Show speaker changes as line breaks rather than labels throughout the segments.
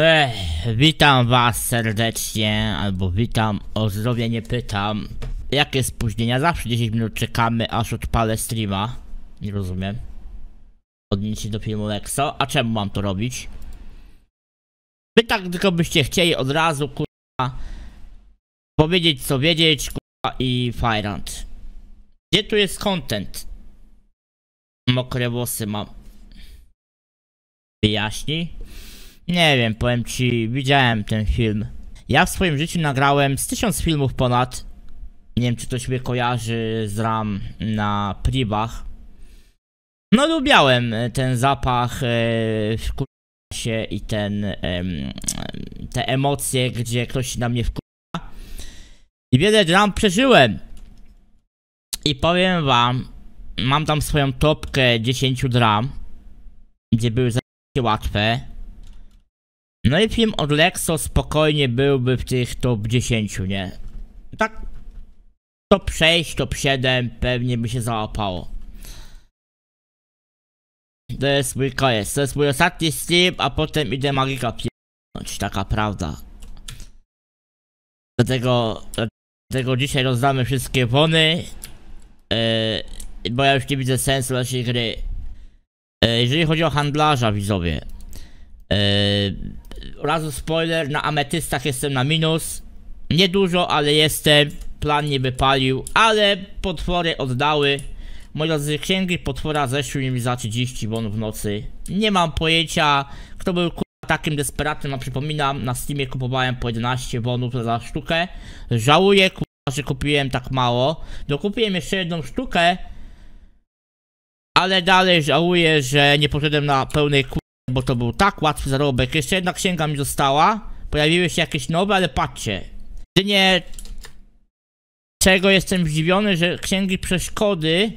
Ech, witam was serdecznie, albo witam, o zdrowie nie pytam. Jakie spóźnienia? Zawsze 10 minut czekamy, aż odpalę streama. Nie rozumiem. Odnieść do filmu Lexo. A czemu mam to robić? Wy tak tylko byście chcieli od razu, kurwa, powiedzieć co wiedzieć, kurwa, i Fajrant. Gdzie tu jest content? Mokre włosy mam. Wyjaśnij? Nie wiem, powiem ci, widziałem ten film. Ja w swoim życiu nagrałem z tysiąc filmów ponad. Nie wiem, czy ktoś mnie kojarzy z RAM na pribach. No lubiałem e, ten zapach, e, wkurza się i ten, te emocje, gdzie ktoś na mnie wkurza. I wiele dram przeżyłem. I powiem wam, mam tam swoją topkę 10 dram, gdzie były za łatwe. No i film od Lexo spokojnie byłby w tych top 10, nie? Tak top 6, top 7 pewnie by się załapało. To jest mój koniec, to jest mój ostatni stream, a potem idę magika pierdolnąć, taka prawda. Dlatego, dlatego dzisiaj rozdamy wszystkie wony, yy, bo ja już nie widzę sensu naszej gry. Yy, jeżeli chodzi o handlarza, widzowie, Yy, razu spoiler, na ametystach jestem na minus. Niedużo, ale jestem. Plan nie wypalił, ale potwory oddały. Moi drodzy, księgi potwora zeszły mi za 30 bonów w nocy. Nie mam pojęcia, kto był takim desperatnym, a przypominam, na Steamie kupowałem po 11 bonów za sztukę. Żałuję, że kupiłem tak mało. Dokupiłem jeszcze jedną sztukę, ale dalej żałuję, że nie poszedłem na pełnej kurwa bo to był tak łatwy zarobek. Jeszcze jedna księga mi została. Pojawiły się jakieś nowe, ale patrzcie. Jedynie czego jestem zdziwiony, że księgi przeszkody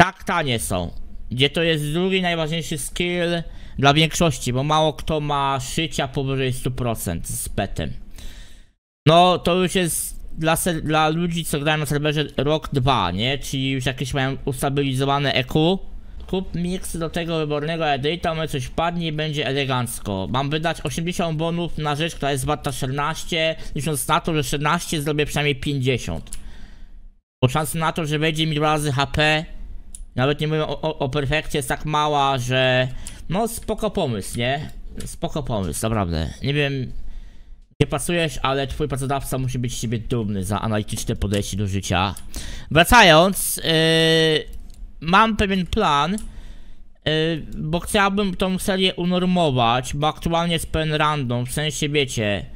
tak tanie są. Gdzie to jest drugi najważniejszy skill dla większości, bo mało kto ma szycia powyżej 100% z petem. No to już jest dla, dla ludzi, co grają na serwerze rok 2, nie? Czyli już jakieś mają ustabilizowane EQ. Kup mix do tego wybornego edyta, my coś padnie i będzie elegancko. Mam wydać 80 bonów na rzecz, która jest warta 14, licząc na to, że 14 zrobię przynajmniej 50. Bo szansa na to, że będzie mi razy HP, nawet nie mówię o, o, o perfekcie, jest tak mała, że... No spoko pomysł, nie? Spoko pomysł, naprawdę. Nie wiem, nie pasujesz, ale twój pracodawca musi być z ciebie dumny za analityczne podejście do życia. Wracając, yy mam pewien plan, yy, bo chciałbym tą serię unormować, bo aktualnie jest pewien random, w sensie wiecie,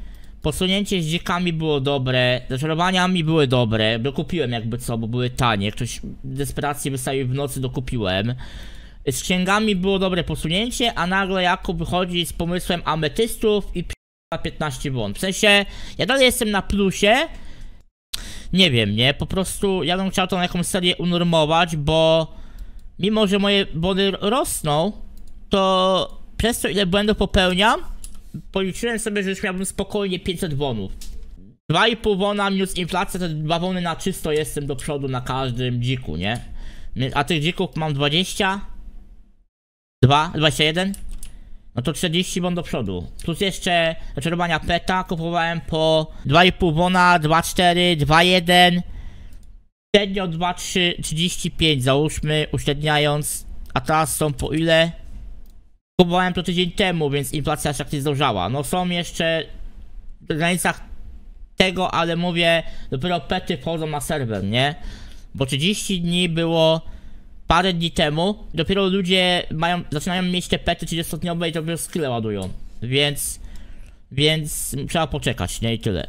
posunięcie z dzikami było dobre, zaczarowaniami były dobre, dokupiłem jakby co, bo były tanie, ktoś desperacji wystawił w nocy, dokupiłem. Z księgami było dobre posunięcie, a nagle Jakub wychodzi z pomysłem ametystów i 15 won. W sensie, ja dalej jestem na plusie, nie wiem, nie? Po prostu ja bym chciał tą jakąś serię unormować, bo mimo, że moje bony rosną, to przez to ile błędów popełniam, policzyłem sobie, że już miałbym spokojnie 500 wonów. 2,5 wona minus inflacja to 2 wony na czysto jestem do przodu na każdym dziku, nie? A tych dzików mam 20? 2? 21? No to 40 bon do przodu. Plus jeszcze zaczarowania peta kupowałem po 2,5 wona, 2,4, 2,1. Średnio 2,3, 35 załóżmy, uśredniając. A teraz są po ile? Kupowałem to tydzień temu, więc inflacja aż tak nie zdążała. No są jeszcze w granicach tego, ale mówię, dopiero pety wchodzą na serwer, nie? Bo 30 dni było parę dni temu dopiero ludzie mają, zaczynają mieć te pety 30-stopniowe i dopiero skille ładują. Więc, więc trzeba poczekać, nie? I tyle.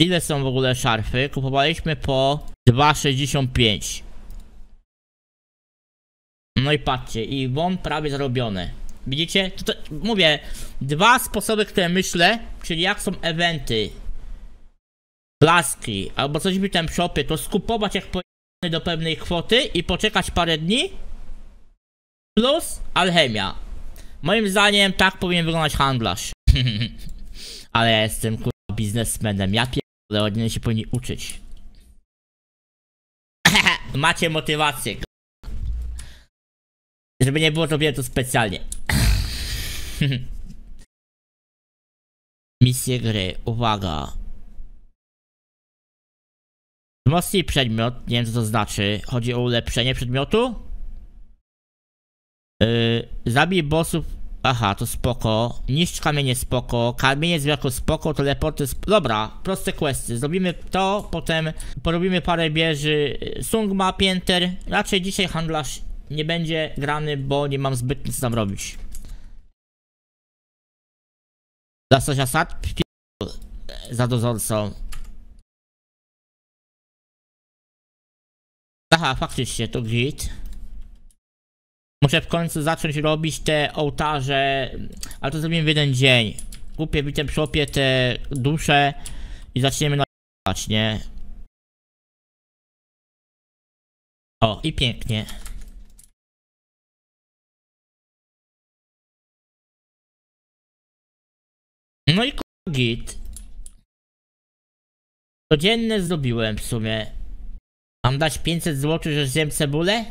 Ile są w ogóle szarfy? Kupowaliśmy po 2,65. No i patrzcie, i won prawie zarobione. Widzicie? To, to, mówię, dwa sposoby, które myślę, czyli jak są eventy, blaski, albo coś w tym shopie, to skupować jak po do pewnej kwoty i poczekać parę dni plus alchemia. Moim zdaniem tak powinien wyglądać handlarz. Ale ja jestem kurwa biznesmenem, ja pierdolę, oni się powinni uczyć. Macie motywację. Żeby nie było, to to specjalnie. Misje gry, uwaga. Wzmocnij przedmiot, nie wiem co to znaczy. Chodzi o ulepszenie przedmiotu? Yy, zabij bossów. Aha, to spoko. Niszcz kamienie spoko. Kamienie zwykłe spoko, teleporty sp Dobra, proste questy. Zrobimy to, potem porobimy parę bieży. Sungma, Pięter. Raczej dzisiaj handlarz nie będzie grany, bo nie mam zbyt nic tam robić. Za coś Asad? Za dozorcą. Aha, faktycznie, to git. Muszę w końcu zacząć robić te ołtarze, ale to zrobimy w jeden dzień. Kupię w tym te dusze i zaczniemy nagrywać, nie? O, i pięknie. No i git. Codzienne zrobiłem w sumie. Mam dać 500 zł, że zjem cebulę?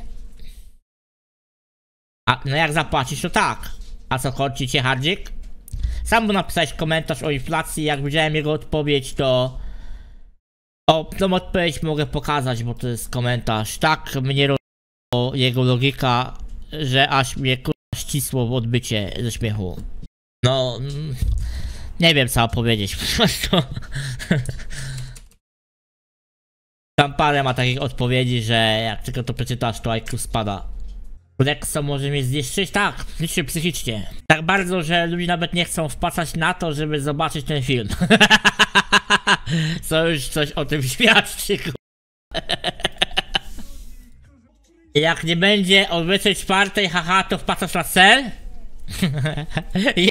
A, no jak zapłacisz, to tak. A co chodzi cię, Hardzik? Sam mu napisać komentarz o inflacji, jak widziałem jego odpowiedź, to... O, tą odpowiedź mogę pokazać, bo to jest komentarz. Tak mnie robiło jego logika, że aż mnie kurwa ścisło w odbycie ze śmiechu. No... mm, Nie wiem co opowiedzieć po prostu. Tam parę ma takich odpowiedzi, że jak tylko to przeczytasz, to IQ spada. Lexo może mnie zniszczyć? Tak, zniszczy psychicznie. Tak bardzo, że ludzie nawet nie chcą wpłacać na to, żeby zobaczyć ten film. Co już coś o tym świadczy, Jak nie będzie o 24, haha, to wpłacasz na cel?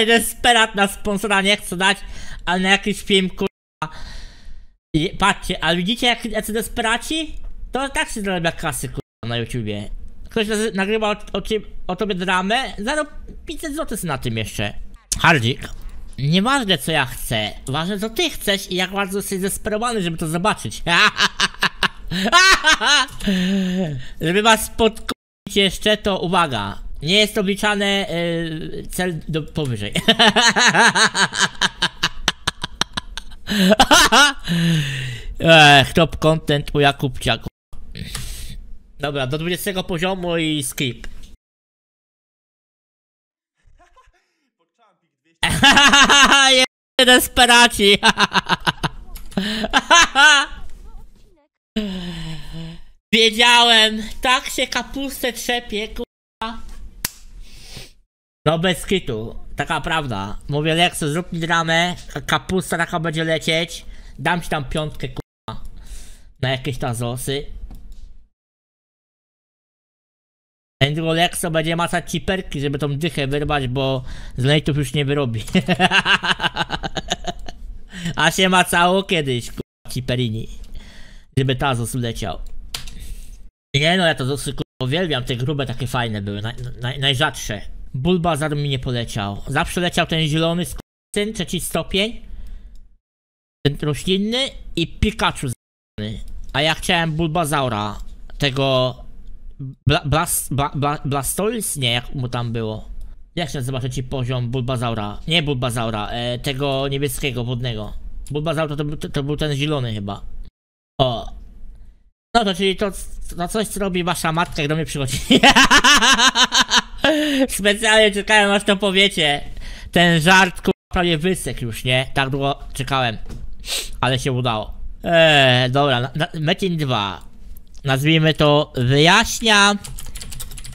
Jeden sperat na sponsora nie chcę dać, ale na jakiś film, kurwa. I Patrzcie, ale widzicie jak jacy desperaci? To tak się zarabia kasy, kurwa, na YouTubie. Ktoś nagrywa o, o, o tobie dramę, zarob 500 zł na tym jeszcze. Hardzik. Nieważne co ja chcę, ważne co ty chcesz i jak bardzo jesteś zdesperowany, żeby to zobaczyć. żeby was podkupić jeszcze, to uwaga. Nie jest obliczane y, cel do powyżej. Ech, top content u Jakubciaku. Dobra, do 20 poziomu i skip. Jeden desperaci. Wiedziałem, tak się kapustę trzepie, kurwa. No bez kitu, taka prawda. Mówię Lexo, zrób mi dramę, kapusta taka będzie lecieć. Dam ci tam piątkę, kurwa. Na jakieś tazosy. Andrew Lexo będzie macać ci perki, żeby tą dychę wyrwać, bo z lejtów już nie wyrobi. A się macało kiedyś, kurwa, ciperini. Żeby tazos uleciał. Nie no, ja to dosyć kurwa, uwielbiam, te grube takie fajne były, naj, naj, najrzadsze. Bulbazar mi nie poleciał. Zawsze leciał ten zielony syn, trzeci stopień. Ten roślinny i Pikachu z***ny. A ja chciałem Bulbazaura. Tego... Bla, bla, bla, Blastoise? Nie, jak mu tam było. Się nazywa trzeci poziom Bulbazaura? Nie Bulbazaura, e, tego niebieskiego, wodnego. Bulbazaur to, to, to, był ten zielony chyba. O. No to czyli to, to coś co robi wasza matka jak do mnie przychodzi. Specjalnie czekałem aż to powiecie. Ten żart prawie wysek już, nie? Tak długo czekałem. Ale się udało. Eee, dobra, na, Metin 2. Nazwijmy to wyjaśnia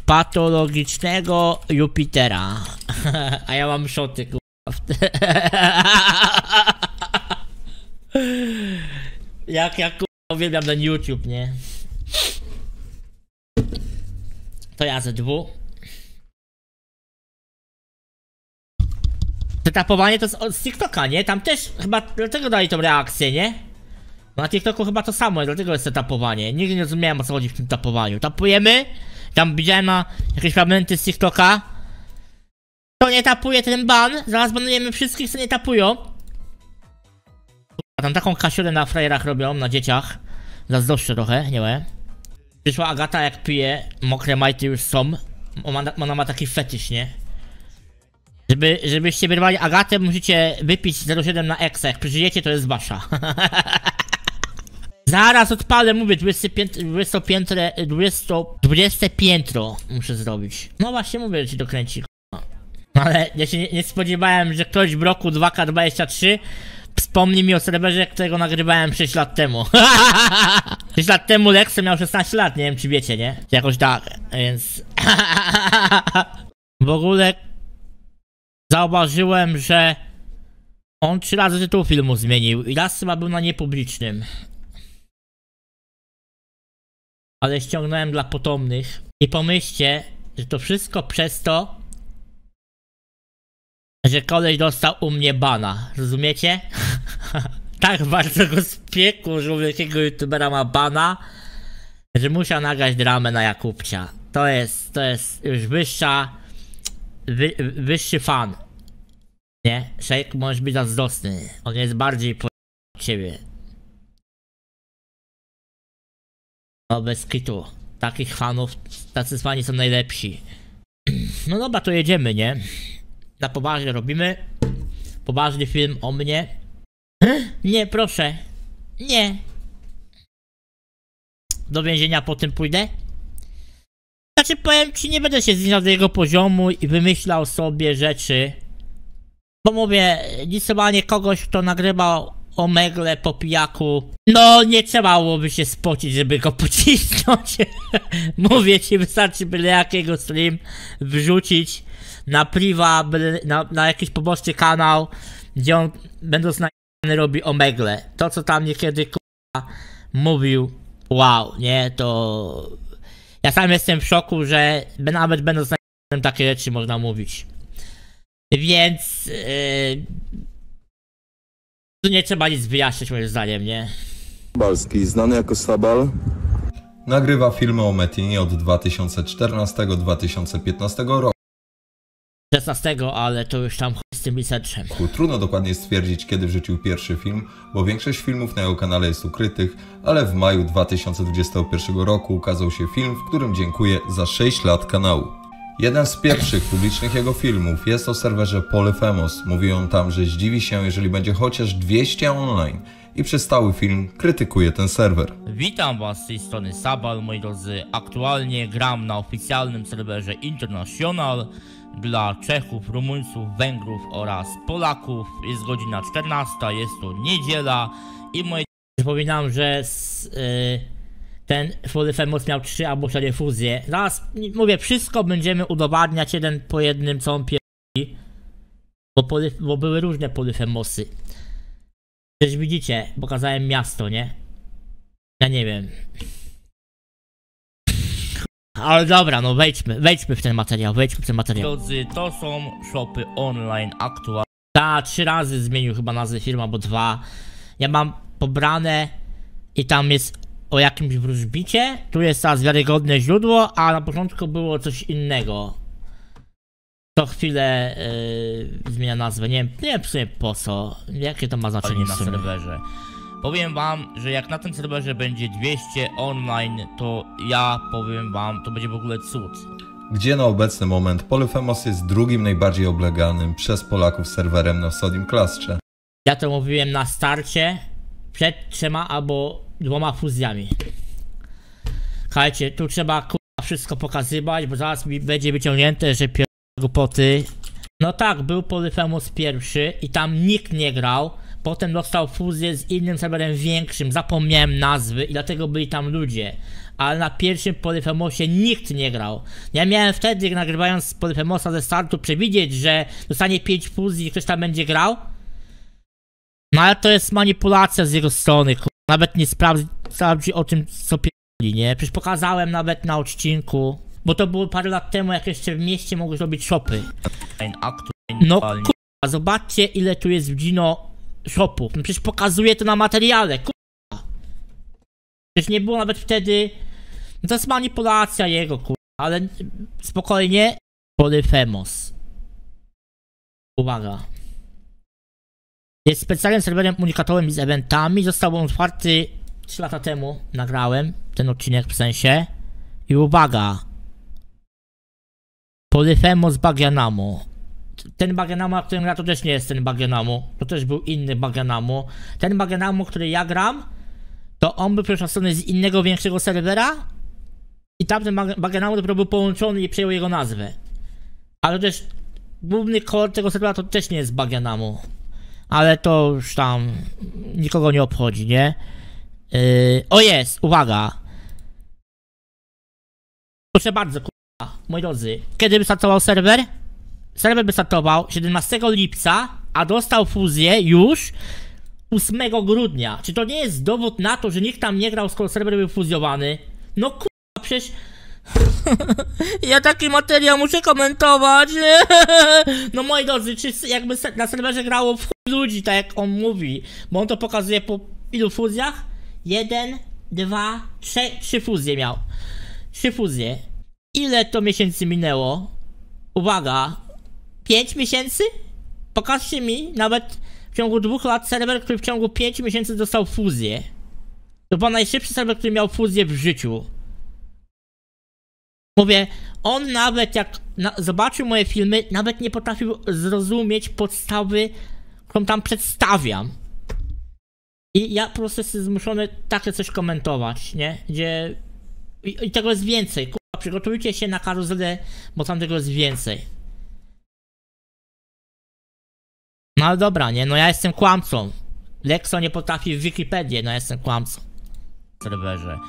patologicznego Jupitera. A ja mam szoty, kurwa. Jak ja kurwa uwielbiam ten YouTube, nie? To ja ze dwu. Zetapowanie to z TikToka, nie? Tam też chyba dlatego dali tą reakcję, nie? Na TikToku chyba to samo, dlatego jest tapowanie. Nigdy nie rozumiałem o co chodzi w tym tapowaniu. Tapujemy, tam widziałem na jakieś fragmenty z TikToka. To nie tapuje ten ban, zaraz banujemy wszystkich, co nie tapują. Tam taką kasiorę na frajerach robią, na dzieciach. Zazdroszczę trochę, nie wiem. Przyszła Agata jak pije, mokre majty już są. Ona, ona ma taki fetysz, nie? Żeby, żebyście wyrwali Agatę, musicie wypić 0,7 na Exa. Jak przeżyjecie, to jest wasza. Zaraz odpalę, mówię, 20 piętro, 20 piętro, 20, 20 piętro muszę zrobić. No właśnie mówię, że ci dokręci. k***a. Ale ja się nie, nie spodziewałem, że ktoś w roku 2K23 wspomni mi o serwerze, którego nagrywałem 6 lat temu. 6 lat temu Lexer miał 16 lat, nie wiem czy wiecie, nie? Jakoś tak, więc... w ogóle zauważyłem, że on trzy razy tytuł filmu zmienił i raz chyba był na niepublicznym. Ale ściągnąłem dla potomnych. I pomyślcie, że to wszystko przez to, że koleś dostał u mnie bana. Rozumiecie? tak bardzo go spiekło, że u wielkiego youtubera ma bana, że musiał nagrać dramę na Jakubcia. To jest, to jest już wyższa, wy, wyższy fan. Nie? Shake możesz być zazdrosny. On jest bardziej po ciebie. No bez kitu. Takich fanów, tacy fani są najlepsi. No dobra, to jedziemy, nie? Na poważnie robimy. Poważny film o mnie. Nie, proszę. Nie. Do więzienia potem pójdę? Znaczy powiem ci, nie będę się zniżał do jego poziomu i wymyślał sobie rzeczy. Bo mówię, nic chyba nie kogoś, kto nagrywał o megle po pijaku. No, nie trzeba byłoby się spocić, żeby go pocisnąć. mówię ci, wystarczy byle jakiego stream wrzucić na priwa, byle, na, na jakiś poboczny kanał, gdzie on, będąc na robi o megle. To, co tam niekiedy k***a, mówił, wow, nie, to... Ja sam jestem w szoku, że nawet będąc na takie rzeczy można mówić. Więc... Yy, tu nie trzeba nic wyjaśniać moim zdaniem, nie?
Balski, znany jako Sabal,
Nagrywa filmy o Metinie od 2014-2015 roku.
16, ale to już tam z tym researchem.
Trudno dokładnie stwierdzić, kiedy wrzucił pierwszy film, bo większość filmów na jego kanale jest ukrytych, ale w maju 2021 roku ukazał się film, w którym dziękuję za 6 lat kanału. Jeden z pierwszych publicznych jego filmów jest o serwerze Polyphemos. Mówi on tam, że zdziwi się, jeżeli będzie chociaż 200 online i przez stały film krytykuje ten serwer.
Witam was z tej strony Sabal, moi drodzy. Aktualnie gram na oficjalnym serwerze International dla Czechów, Rumuńców, Węgrów oraz Polaków. Jest godzina 14, jest to niedziela i drodzy, przypominam, że z, y, ten Polyfemos miał 3 albo 4 fuzje. Zaraz mówię, wszystko będziemy udowadniać jeden po jednym, co on pierdoli. Bo, poly, bo były różne Polyfemosy. Przecież widzicie, pokazałem miasto, nie? Ja nie wiem. Ale dobra, no wejdźmy, wejdźmy w ten materiał, wejdźmy w ten materiał. Drodzy, to są shopy online aktualne. Ta, trzy razy zmienił chyba nazwę firmy, albo dwa. Ja mam pobrane i tam jest o jakimś wróżbicie. Tu jest teraz wiarygodne źródło, a na początku było coś innego. Co chwilę yy, zmienia nazwę. Nie wiem, nie wiem w sumie po co. Jakie to ma znaczenie na serwerze. Powiem wam, że jak na tym serwerze będzie 200 online, to ja powiem wam, to będzie w ogóle cud.
Gdzie na obecny moment Polyphemos jest drugim najbardziej obleganym przez Polaków serwerem na Sodim Clusterze.
Ja to mówiłem na starcie przed trzema albo dwoma fuzjami. Słuchajcie, tu trzeba kurwa wszystko pokazywać, bo zaraz mi będzie wyciągnięte, że pier... głupoty. No tak, był Polyphemus pierwszy i tam nikt nie grał. Potem dostał fuzję z innym serwerem większym, zapomniałem nazwy i dlatego byli tam ludzie. Ale na pierwszym Polyphemosie nikt nie grał. Ja miałem wtedy, nagrywając Polyphemosa ze startu, przewidzieć, że dostanie 5 fuzji i ktoś tam będzie grał. No ale to jest manipulacja z jego strony, kur... Nawet nie sprawdzi, sprawdzi o tym, co pierdoli, nie? Przecież pokazałem nawet na odcinku, bo to było parę lat temu, jak jeszcze w mieście mogłeś robić shopy. No kurwa, zobaczcie ile tu jest w Gino shopów. No przecież pokazuję to na materiale, kurwa. Przecież nie było nawet wtedy... No to jest manipulacja jego, kurwa, ale spokojnie. Polyphemos. Uwaga. Jest specjalnym serwerem komunikatowym z eventami. Został on otwarty 3 lata temu. Nagrałem ten odcinek w sensie. I uwaga. Polyphemos Bagianamo. Ten Bagenamo, na którym gra, to też nie jest ten Bagenamo. To też był inny Bagenamo. Ten Bagenamo, który ja gram, to on był przeszczęśliwy z innego większego serwera i tamten Bag- Bagenamo dopiero był połączony i przejął jego nazwę. Ale też główny core tego serwera to też nie jest Bagenamo. Ale to już tam nikogo nie obchodzi, nie? Yy, o jest, uwaga. Proszę bardzo, kurwa, moi drodzy. Kiedy by startował serwer? Serwer by startował 17 lipca, a dostał fuzję już 8 grudnia. Czy to nie jest dowód na to, że nikt tam nie grał, skoro serwer był fuzjowany? No kurwa, przecież... ja taki materiał muszę komentować. no moi drodzy, czy jakby na serwerze grało w ludzi, tak jak on mówi, bo on to pokazuje po ilu fuzjach? Jeden, dwa, trzy, trzy fuzje miał. Trzy fuzje. Ile to miesięcy minęło? Uwaga, 5 miesięcy? Pokażcie mi nawet w ciągu dwóch lat serwer, który w ciągu 5 miesięcy dostał fuzję. To był najszybszy serwer, który miał fuzję w życiu. Mówię, on nawet jak na, zobaczył moje filmy, nawet nie potrafił zrozumieć podstawy, którą tam przedstawiam. I ja po prostu jestem zmuszony takie coś komentować, nie? Gdzie... I, i tego jest więcej, kurwa, przygotujcie się na karuzelę, bo tam tego jest więcej. Ale dobra, nie? No ja jestem kłamcą. Lexo nie potrafi w Wikipedię, no ja jestem kłamcą. Serwerze.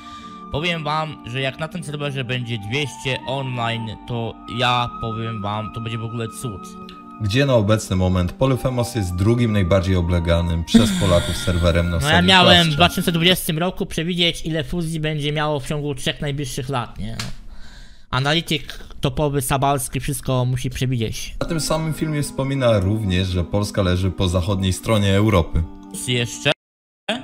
Powiem wam, że jak na tym serwerze będzie 200 online, to ja powiem wam, to będzie w ogóle cud.
Gdzie na obecny moment Polyphemos jest drugim najbardziej obleganym przez Polaków serwerem na
No ja miałem w
Clash.
2020 roku przewidzieć, ile fuzji będzie miało w ciągu trzech najbliższych lat, nie? Analityk topowy, Sabalski, wszystko musi przewidzieć.
Na tym samym filmie wspomina również, że Polska leży po zachodniej stronie Europy.
jeszcze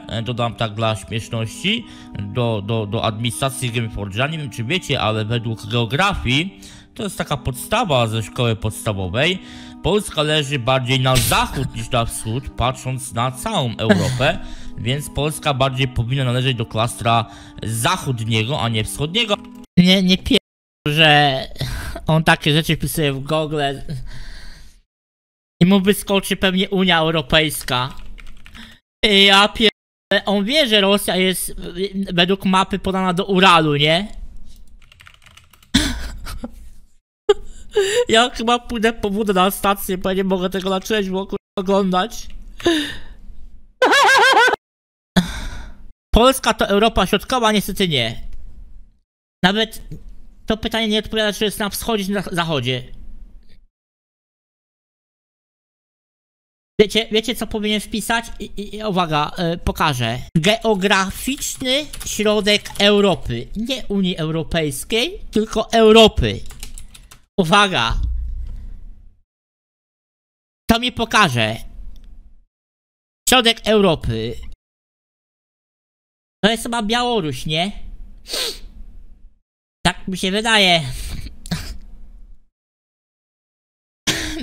e, dodam tak dla śmieszności do, do, do administracji Gameforge'a, nie wiem czy wiecie, ale według geografii to jest taka podstawa ze szkoły podstawowej. Polska leży bardziej na zachód niż na wschód, patrząc na całą Europę, więc Polska bardziej powinna należeć do klastra zachodniego, a nie wschodniego. Nie, nie pier... że on takie rzeczy wpisuje w Google i mu wyskoczy pewnie Unia Europejska. Ja pier... On wie, że Rosja jest według mapy podana do Uralu, nie? Ja chyba pójdę po wódę na stację, bo ja nie mogę tego na kur- oglądać. Polska to Europa Środkowa? Niestety nie. Nawet to pytanie nie odpowiada, czy jest na wschodzie, czy na zachodzie. Wiecie, wiecie co powinien wpisać? I, i, uwaga, e, pokażę. Geograficzny środek Europy. Nie Unii Europejskiej, tylko Europy. Uwaga. To mi pokaże. Środek Europy. To jest chyba Białoruś, nie? Mi się wydaje.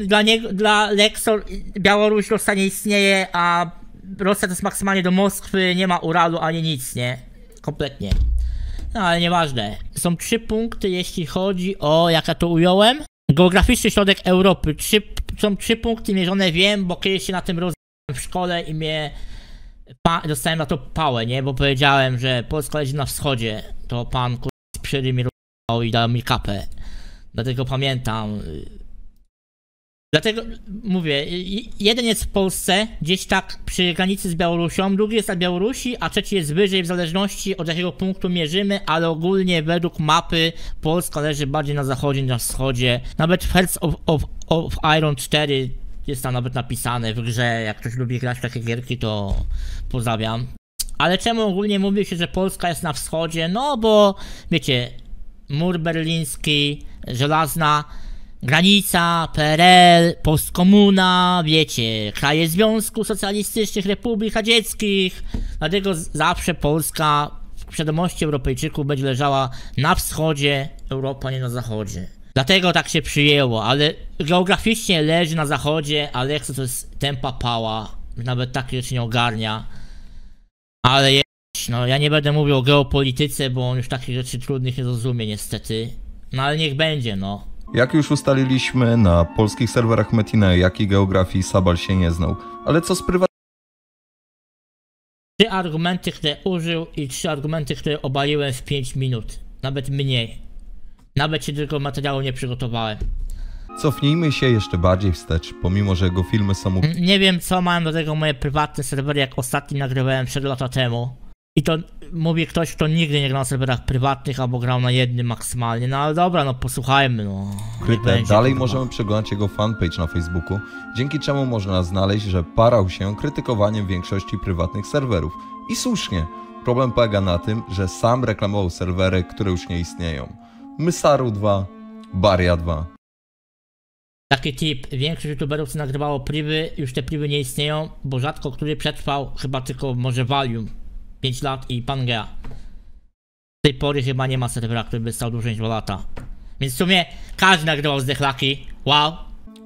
dla niego, dla Lexor Białoruś Rosja nie istnieje, a Rosja to jest maksymalnie do Moskwy, nie ma Uralu ani nic, nie? Kompletnie. No ale nieważne. Są trzy punkty, jeśli chodzi o, jak ja to ująłem. Geograficzny środek Europy. Trzy, są trzy punkty mierzone, wiem, bo kiedyś się na tym roz w szkole i mnie dostałem na to pałę, nie? Bo powiedziałem, że Polska leży na wschodzie. To pan kur... przyry mi i dał mi kapę. Dlatego pamiętam. Dlatego mówię, y- jeden jest w Polsce, gdzieś tak przy granicy z Białorusią, drugi jest na Białorusi, a trzeci jest wyżej w zależności od jakiego punktu mierzymy, ale ogólnie według mapy Polska leży bardziej na zachodzie niż na wschodzie. Nawet Hearts of, of, of Iron 4 jest tam nawet napisane w grze, jak ktoś lubi grać w takie gierki, to pozdrawiam. Ale czemu ogólnie mówi się, że Polska jest na wschodzie? No bo wiecie, mur berliński, żelazna granica, PRL, postkomuna, wiecie, kraje Związku Socjalistycznych Republik Radzieckich. Dlatego zawsze Polska w świadomości Europejczyków będzie leżała na wschodzie, Europa nie na zachodzie. Dlatego tak się przyjęło, ale geograficznie leży na zachodzie, ale jak to jest tempa pała, nawet takie rzeczy nie ogarnia. Ale no ja nie będę mówił o geopolityce, bo on już takich rzeczy trudnych nie rozumie niestety. No ale niech będzie, no.
Jak już ustaliliśmy, na polskich serwerach Metina jak i geografii Sabal się nie znał. Ale co z prywatnymi
Trzy argumenty, które użył i trzy argumenty, które obaliłem w 5 minut. Nawet mniej. Nawet się tego materiału nie przygotowałem.
Cofnijmy się jeszcze bardziej wstecz, pomimo że jego filmy są
Nie wiem, co mają do tego moje prywatne serwery, jak ostatni nagrywałem 4 lata temu. I to mówi ktoś, kto nigdy nie grał na serwerach prywatnych albo grał na jednym maksymalnie. No ale dobra, no posłuchajmy, no. Będzie,
Dalej możemy przeglądać jego fanpage na Facebooku, dzięki czemu można znaleźć, że parał się krytykowaniem większości prywatnych serwerów. I słusznie. Problem polega na tym, że sam reklamował serwery, które już nie istnieją. Mysaru 2, Baria 2.
Taki tip, większość youtuberów co nagrywało priwy, już te priwy nie istnieją, bo rzadko który przetrwał, chyba tylko może Valium 5 lat i Pangea. Do tej pory chyba nie ma serwera, który by stał dłużej niż 2 lata. Więc w sumie każdy nagrywał z dechlaki. Wow.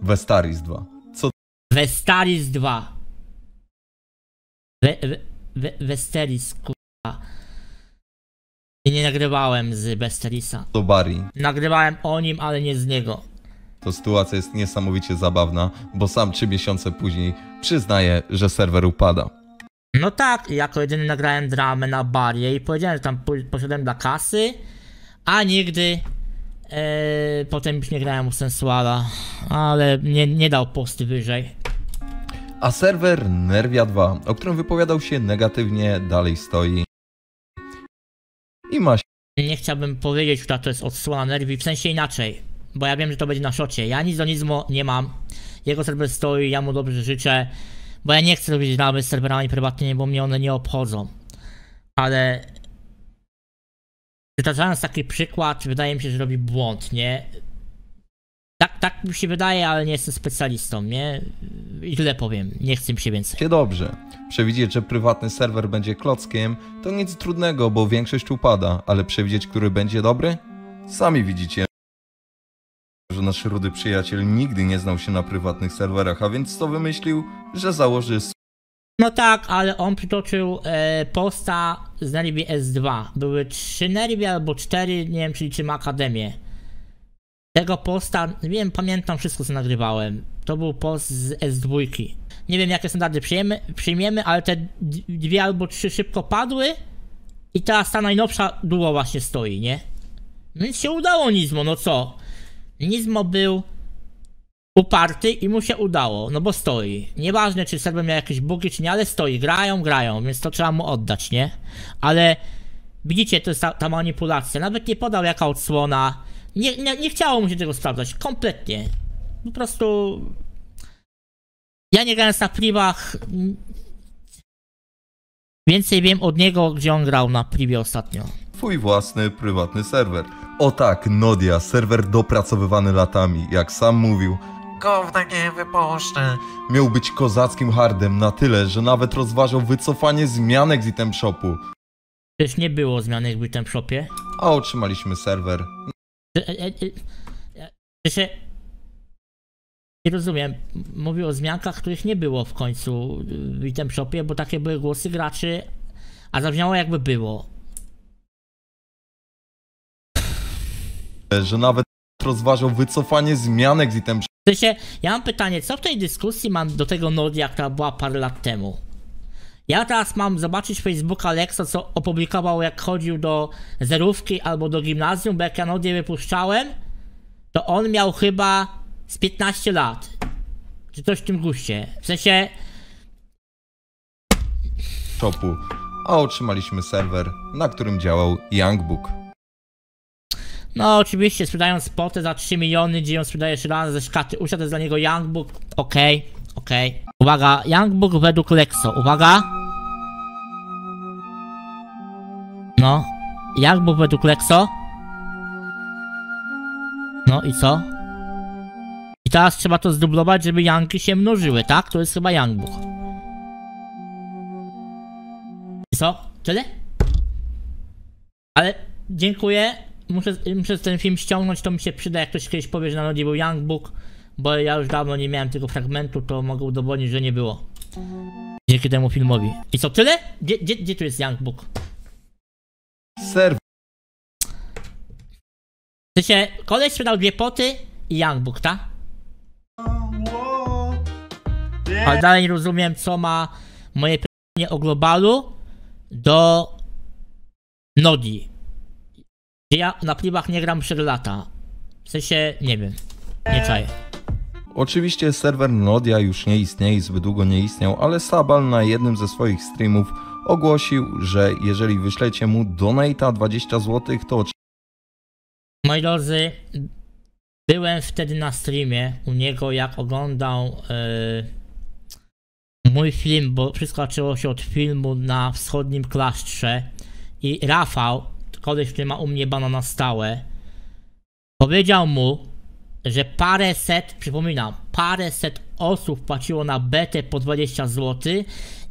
Vestaris 2. Co
Vestaris 2. We, we, we, Vesteris, kurwa. I nie nagrywałem z Vesterisa.
do Bari?
Nagrywałem o nim, ale nie z niego.
To sytuacja jest niesamowicie zabawna, bo sam trzy miesiące później przyznaje, że serwer upada.
No tak, jako jedyny nagrałem dramę na barie i powiedziałem, że tam po- poszedłem dla kasy, a nigdy e, potem już nie grałem u Sensuala, ale nie, nie dał posty wyżej.
A serwer Nervia 2, o którym wypowiadał się negatywnie, dalej stoi. I ma
Nie chciałbym powiedzieć, która to jest odsłona nerwi, w sensie inaczej, bo ja wiem, że to będzie na szocie. Ja nic do Nizmo nie mam, jego serwer stoi, ja mu dobrze życzę, bo ja nie chcę robić dramy z serwerami prywatnymi, bo mnie one nie obchodzą. Ale przytaczając taki przykład, wydaje mi się, że robi błąd, nie? Tak, tak mi się wydaje, ale nie jestem specjalistą, nie? I tyle powiem, nie chcę mi się więcej.
dobrze. Przewidzieć, że prywatny serwer będzie klockiem, to nic trudnego, bo większość upada, ale przewidzieć, który będzie dobry? Sami widzicie, że nasz rudy przyjaciel nigdy nie znał się na prywatnych serwerach, a więc co wymyślił? Że założy
No tak, ale on przytoczył e, posta z Nervi S2. Były trzy Nervi albo cztery, nie wiem czy liczymy Akademię. Tego posta, nie wiem, pamiętam wszystko co nagrywałem. To był post z S2. Nie wiem jakie standardy przyjmiemy, przyjmiemy, ale te dwie albo trzy szybko padły. I teraz ta najnowsza długo właśnie stoi, nie? Więc się udało Nizmo, no co? Nizmo był uparty i mu się udało, no bo stoi. Nieważne czy serwer miał jakieś bugi czy nie, ale stoi, grają, grają, więc to trzeba mu oddać, nie? Ale widzicie, to jest ta, ta manipulacja. Nawet nie podał jaka odsłona. Nie, nie, nie chciało mu się tego sprawdzać, kompletnie. Po prostu... Ja nie grałem na privach. Więcej wiem od niego, gdzie on grał na privie ostatnio.
swój własny, prywatny serwer. O tak, Nodia, serwer dopracowywany latami, jak sam mówił,
Gówna nie wypuszczę.
miał być kozackim hardem na tyle, że nawet rozważał wycofanie zmianek z item shopu,
Przecież nie było zmiany w Witem Shopie.
a otrzymaliśmy serwer.
E, e, e, się. Nie rozumiem. Mówię o zmiankach, których nie było w końcu w item shopie, bo takie były głosy graczy, a zabrzmiało jakby było.
Że nawet rozważał wycofanie zmianek z item
W sensie, ja mam pytanie, co w tej dyskusji mam do tego Nodia, która była parę lat temu? Ja teraz mam zobaczyć Facebooka Alexa, co opublikował jak chodził do zerówki albo do gimnazjum, bo jak ja Nodię wypuszczałem, to on miał chyba z 15 lat. Czy coś w tym guście. W sensie,
shopu, a otrzymaliśmy serwer, na którym działał Youngbook.
No oczywiście sprzedają spotę za 3 miliony, gdzie ją sprzedaje jeszcze raz ze szkaty usia, to jest dla niego Youngbook. Okej, okej. Uwaga, Youngbook według Lexo. Uwaga. No, Youngbook według Lexo. No i co? I teraz trzeba to zdublować, żeby Youngi się mnożyły, tak? To jest chyba Youngbook. I co? Tyle? Ale dziękuję. Muszę, muszę ten film ściągnąć, to mi się przyda, jak ktoś kiedyś powie, że na lodzie był Youngbook, bo ja już dawno nie miałem tego fragmentu, to mogę udowodnić, że nie było. Dzięki temu filmowi. I co, tyle? Gdzie, gdzie, gdzie tu jest Youngbook?
Serwer
W sensie, koleś sprzedał dwie poty i Youngbook, tak? Ale dalej nie rozumiem, co ma moje pytanie o globalu do Nodi. Gdzie ja na plibach nie gram 4 lata. W sensie, nie wiem. Nie czaję.
Oczywiście serwer Nodia już nie istnieje i zbyt długo nie istniał, ale Sabal na jednym ze swoich streamów ogłosił, że jeżeli wyślecie mu donate'a 20 zł, to
Moi drodzy, byłem wtedy na streamie u niego, jak oglądał e, mój film, bo wszystko zaczęło się od filmu na wschodnim klasztrze i Rafał, koleś, który ma u mnie bana na stałe, powiedział mu, że parę set, przypominam, parę set osób płaciło na betę po 20 zł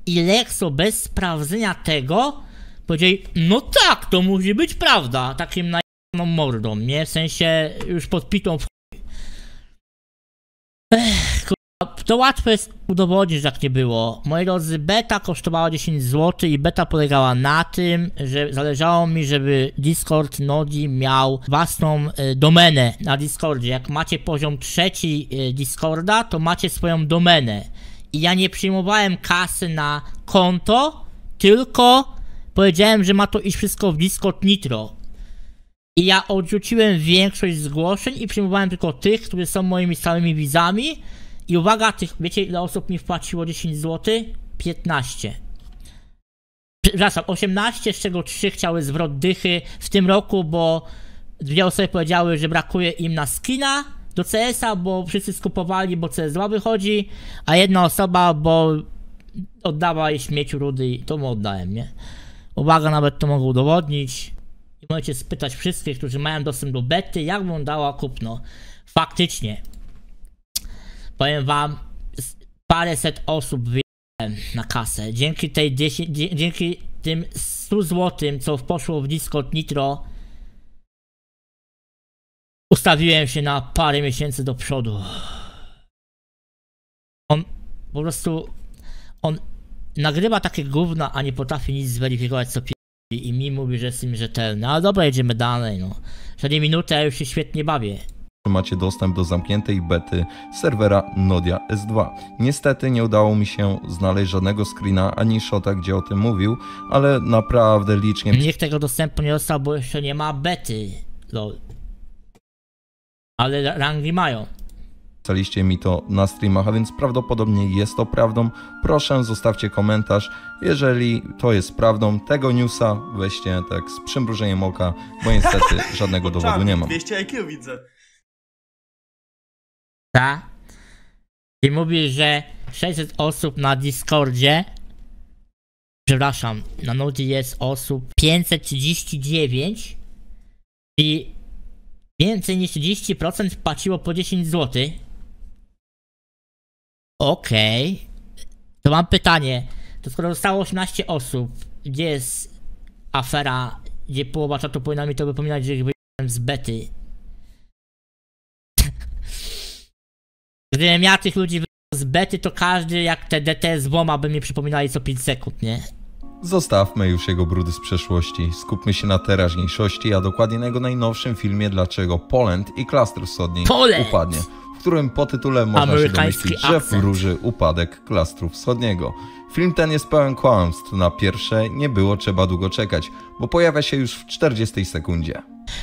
i Lexo bez sprawdzenia tego powiedział, no tak, to musi być prawda, takim na no mordą, nie? W sensie już podpitą w. Ech, to łatwo jest udowodnić, tak nie było. Moi drodzy, beta kosztowała 10 zł i beta polegała na tym, że zależało mi, żeby Discord Nodi miał własną e, domenę na Discordzie. Jak macie poziom trzeci e, Discorda, to macie swoją domenę. I ja nie przyjmowałem kasy na konto, tylko powiedziałem, że ma to iść wszystko w Discord Nitro. I ja odrzuciłem większość zgłoszeń i przyjmowałem tylko tych, którzy są moimi stałymi widzami. I uwaga, tych, wiecie ile osób mi wpłaciło 10 zł? 15. Przepraszam, 18, z czego 3 chciały zwrot dychy w tym roku, bo dwie osoby powiedziały, że brakuje im na skina do CS-a, bo wszyscy skupowali, bo CS2 wychodzi, a jedna osoba, bo oddała jej śmieciu rudy i to mu oddałem, nie? Uwaga, nawet to mogę udowodnić. I możecie spytać wszystkich, którzy mają dostęp do bety, jak wyglądała kupno. Faktycznie. Powiem wam, paręset osób wyjechałem na kasę. Dzięki tej 10, dzie- dzięki tym 100 złotym, co poszło w Discord Nitro, ustawiłem się na parę miesięcy do przodu. On po prostu, on nagrywa takie gówna, a nie potrafi nic zweryfikować co i mi mówi, że jestem rzetelny. Ale dobra, jedziemy dalej, no. Minuty, a już się świetnie bawię.
Macie dostęp do zamkniętej bety serwera Nodia S2. Niestety nie udało mi się znaleźć żadnego screena ani shota, gdzie o tym mówił, ale naprawdę licznie
Nikt tego dostępu nie dostał, bo jeszcze nie ma bety. Lol. Ale rangi mają.
pisaliście mi to na streamach, a więc prawdopodobnie jest to prawdą. Proszę, zostawcie komentarz. Jeżeli to jest prawdą, tego newsa weźcie tak z przymrużeniem oka, bo niestety żadnego dowodu nie mam.
200 IQ widzę.
I mówi, że 600 osób na Discordzie. Przepraszam, na Nodi jest osób 539 i więcej niż 30% płaciło po 10 zł. Okej. To mam pytanie. To skoro zostało 18 osób, gdzie jest afera, gdzie połowa czatu powinna mi to wypominać, że ich z bety? Gdybym ja tych ludzi z bety, to każdy jak te DTS WOMA by mi przypominali co 5 sekund, nie?
Zostawmy już jego brudy z przeszłości, skupmy się na teraźniejszości, a dokładnie na jego najnowszym filmie Dlaczego Poland i Klastr Wschodni
Poland!
upadnie, w którym po tytule można się domyślić, że wróży upadek Klastru Wschodniego. Film ten jest pełen kłamstw, na pierwsze nie było trzeba długo czekać, bo pojawia się już w 40 sekundzie.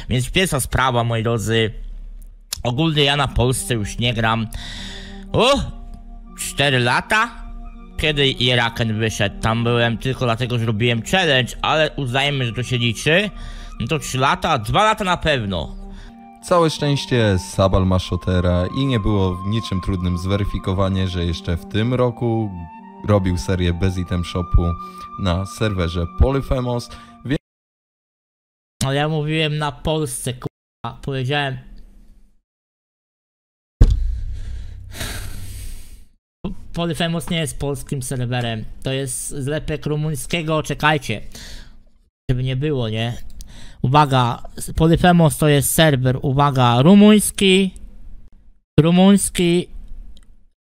Więc pierwsza sprawa, moi drodzy. Ogólnie ja na Polsce już nie gram. O! 4 lata? Kiedy Iraken wyszedł? Tam byłem tylko dlatego, że robiłem challenge, ale uznajmy, że to się liczy. No to 3 lata, 2 lata na pewno.
Całe szczęście Sabal ma shotera i nie było w niczym trudnym zweryfikowanie, że jeszcze w tym roku robił serię bez item shopu na serwerze Polyphemos,
Ale ja mówiłem na Polsce, kurwa. Powiedziałem. Polyphemus nie jest polskim serwerem. To jest zlepek rumuńskiego. Czekajcie. Żeby nie było, nie? Uwaga, Polyphemos to jest serwer, uwaga, rumuński. Rumuński.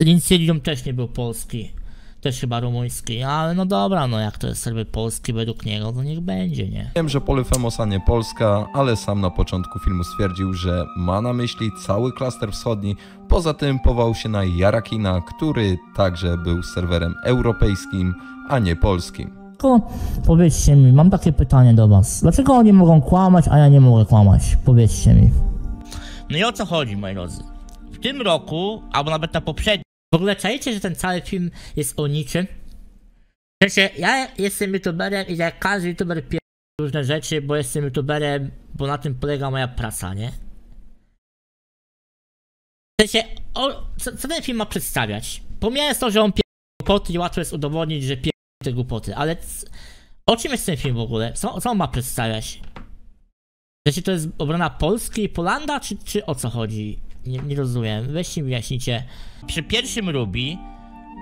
Lincilium też nie był polski. Też chyba rumuński, ale no dobra, no jak to jest serwer polski według niego, to niech będzie, nie?
Wiem, że Polyphemosa nie Polska, ale sam na początku filmu stwierdził, że ma na myśli cały klaster wschodni. Poza tym powołał się na Jarakina, który także był serwerem europejskim, a nie polskim.
Tylko powiedzcie mi, mam takie pytanie do was. Dlaczego oni mogą kłamać, a ja nie mogę kłamać? Powiedzcie mi. No i o co chodzi, moi drodzy? W tym roku, albo nawet na poprzednim, w ogóle czajcie, że ten cały film jest o niczym? W sensie, ja jestem youtuberem i jak każdy youtuber pier... różne rzeczy, bo jestem youtuberem, bo na tym polega moja praca, nie? W sensie, o, co, co ten film ma przedstawiać? Pomijając to, że on pier... głupoty i łatwo jest udowodnić, że pier... te głupoty, ale c... o czym jest ten film w ogóle? Co, co on ma przedstawiać? W sensie to jest obrona Polski i Polanda, czy, czy o co chodzi? Nie, nie rozumiem, weźcie mi wyjaśnijcie. Przy pierwszym Ruby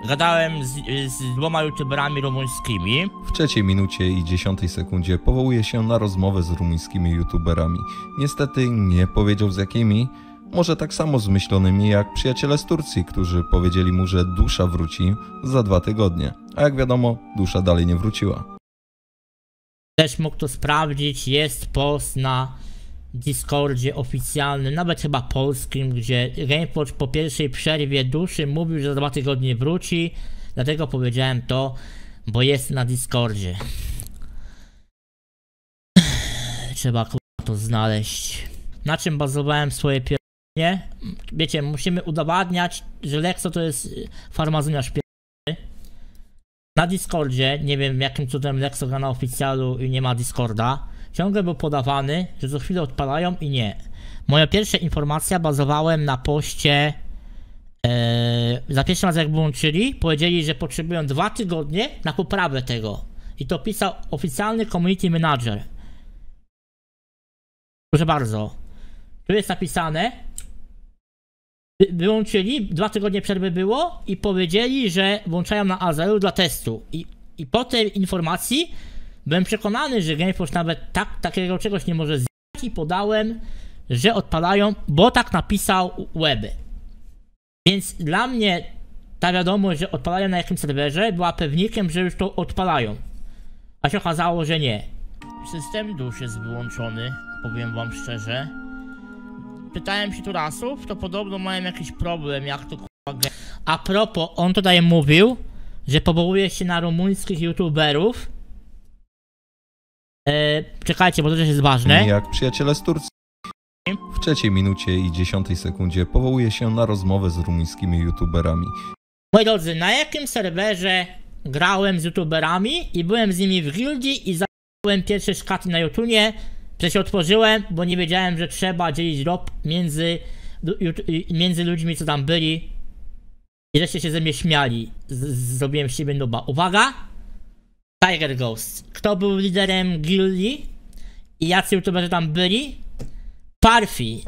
gadałem z, z dwoma youtuberami rumuńskimi.
W trzeciej minucie i dziesiątej sekundzie powołuje się na rozmowę z rumuńskimi youtuberami. Niestety nie powiedział z jakimi, może tak samo zmyślonymi jak przyjaciele z Turcji, którzy powiedzieli mu, że dusza wróci za dwa tygodnie. A jak wiadomo, dusza dalej nie wróciła.
Też mógł to sprawdzić, jest post na Discordzie oficjalnym, nawet chyba polskim, gdzie Gamepwatch po pierwszej przerwie duszy mówił, że za dwa tygodnie wróci. Dlatego powiedziałem to, bo jest na Discordzie. Trzeba to znaleźć. Na czym bazowałem swoje pierwsze? Wiecie, musimy udowadniać, że Lexo to jest y, farmazoniarz pier... Na Discordzie, nie wiem jakim cudem Lexo gra na oficjalu i nie ma Discorda, ciągle był podawany, że co chwilę odpalają i nie. Moja pierwsza informacja bazowałem na poście. e, za pierwszym razem jak włączyli, powiedzieli, że potrzebują dwa tygodnie na poprawę tego. I to pisał oficjalny community manager. Proszę bardzo. Tu jest napisane. Wy- Wyłączyli, dwa tygodnie przerwy było i powiedzieli, że włączają na Azelu dla testu. I, i po tej informacji byłem przekonany, że GameForce nawet tak, takiego czegoś nie może zjść i podałem, że odpalają, bo tak napisał Weby. Więc dla mnie ta wiadomość, że odpalają na jakimś serwerze była pewnikiem, że już to odpalają. A się okazało, że nie. System dusz jest wyłączony, powiem wam szczerze. Pytałem się tu rasów, to podobno mają jakiś problem, jak to kurwa A propos, on tutaj mówił, że powołuje się na rumuńskich youtuberów. E, czekajcie, bo to też jest ważne.
Jak przyjaciele z Turcji. W trzeciej minucie i dziesiątej sekundzie powołuje się na rozmowę z rumuńskimi youtuberami.
Moi drodzy, na jakim serwerze grałem z youtuberami i byłem z nimi w gildii i zacząłem pierwsze szkaty na YouTubie. Przecież otworzyłem, bo nie wiedziałem, że trzeba dzielić rob między, między ludźmi, co tam byli. I żeście się ze mnie śmiali. Z, zrobiłem siebie nuba. Uwaga! Tiger Ghost. Kto był liderem gildii? I jacy youtuberzy tam byli? Parfi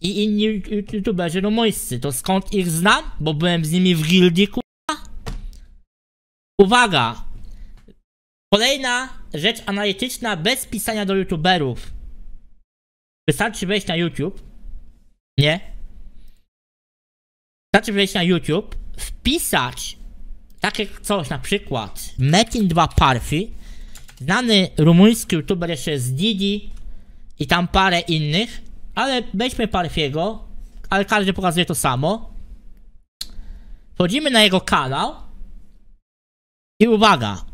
i inni you- youtuberzy rumuńscy. To skąd ich znam? Bo byłem z nimi w gildii, kurwa. Uwaga! Kolejna rzecz analityczna bez pisania do youtuberów. Wystarczy wejść na YouTube. Nie. Wystarczy wejść na YouTube, wpisać takie coś na przykład Metin 2 Parfi, znany rumuński youtuber jeszcze jest Didi i tam parę innych, ale weźmy Parfiego, ale każdy pokazuje to samo. Wchodzimy na jego kanał i uwaga,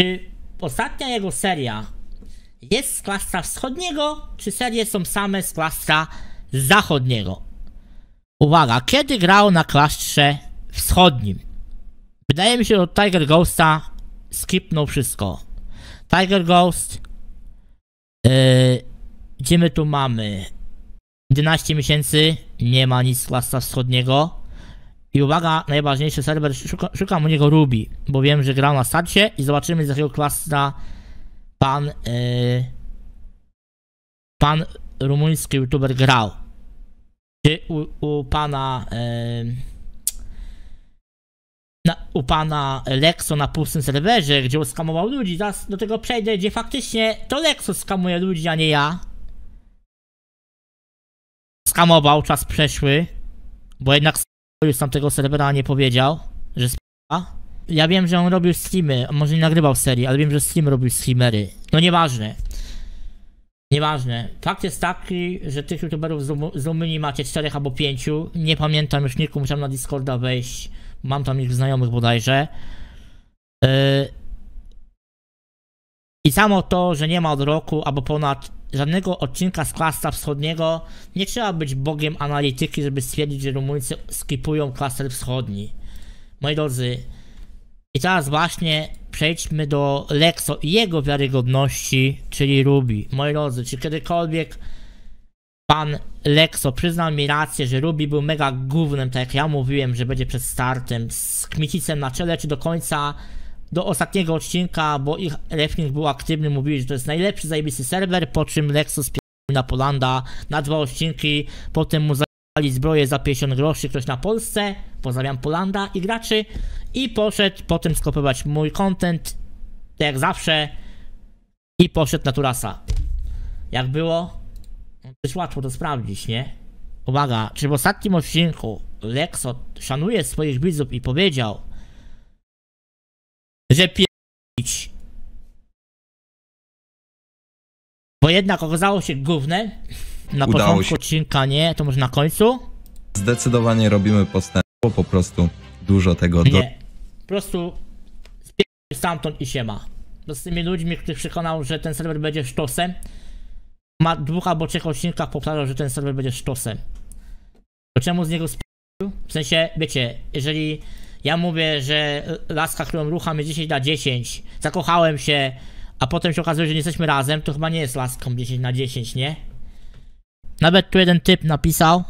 czy ostatnia jego seria jest z klastra wschodniego, czy serie są same z klastra zachodniego? Uwaga, kiedy grał na klastrze wschodnim? Wydaje mi się, że od Tiger Ghosta skipnął wszystko. Tiger Ghost. Yy, gdzie my tu mamy? 11 miesięcy, nie ma nic z klastra wschodniego. I uwaga, najważniejszy serwer, szuka, szukam u niego Ruby, bo wiem, że grał na starcie i zobaczymy z jakiego klastra pan yy, pan rumuński youtuber grał. Czy u, u pana yy, na, u pana Lexo na pustym serwerze, gdzie oskamował ludzi. Zaraz do tego przejdę, gdzie faktycznie to Lexo skamuje ludzi, a nie ja. Skamował czas przeszły, bo jednak już tamtego serwera nie powiedział, że A? Ja wiem, że on robił streamy, może nie nagrywał serii, ale wiem, że stream robił streamery. No nieważne. Nieważne. Fakt jest taki, że tych youtuberów z, Rumu- z Rumunii macie czterech albo pięciu. Nie pamiętam już niku, musiałem na Discorda wejść. Mam tam ich znajomych bodajże. Yy... I samo to, że nie ma od roku albo ponad żadnego odcinka z klasa wschodniego, nie trzeba być bogiem analityki, żeby stwierdzić, że Rumuńcy skipują klaster wschodni. Moi drodzy, i teraz właśnie przejdźmy do Lexo i jego wiarygodności, czyli Ruby. Moi drodzy, czy kiedykolwiek pan Lexo przyznał mi rację, że Ruby był mega gównem, tak jak ja mówiłem, że będzie przed startem, z kmicicem na czele, czy do końca, do ostatniego odcinka, bo ich refning był aktywny, mówili, że to jest najlepszy zajebisty serwer, po czym spierdolił na Polanda na dwa odcinki, potem mu zajęli zbroję za 50 groszy ktoś na Polsce, pozdrawiam Polanda i graczy, i poszedł potem skopiować mój content, tak jak zawsze, i poszedł na Turasa. Jak było? No, Dość łatwo to sprawdzić, nie? Uwaga, czy w ostatnim odcinku Lexo szanuje swoich widzów i powiedział, że pierdolić. Bo jednak okazało się gównem. Na
Udało
początku
się.
odcinka nie, to może na końcu?
Zdecydowanie robimy postęp, bo po prostu dużo tego do...
Nie. Po prostu spierdolić stamtąd i siema. To z tymi ludźmi, których przekonał, że ten serwer będzie sztosem. Ma dwóch albo trzech odcinkach powtarzał, że ten serwer będzie sztosem. To czemu z niego spierdolił? W sensie, wiecie, jeżeli ja mówię, że laska, którą rucham jest 10 na 10, zakochałem się, a potem się okazuje, że nie jesteśmy razem, to chyba nie jest laską 10 na 10, nie? Nawet tu jeden typ napisał,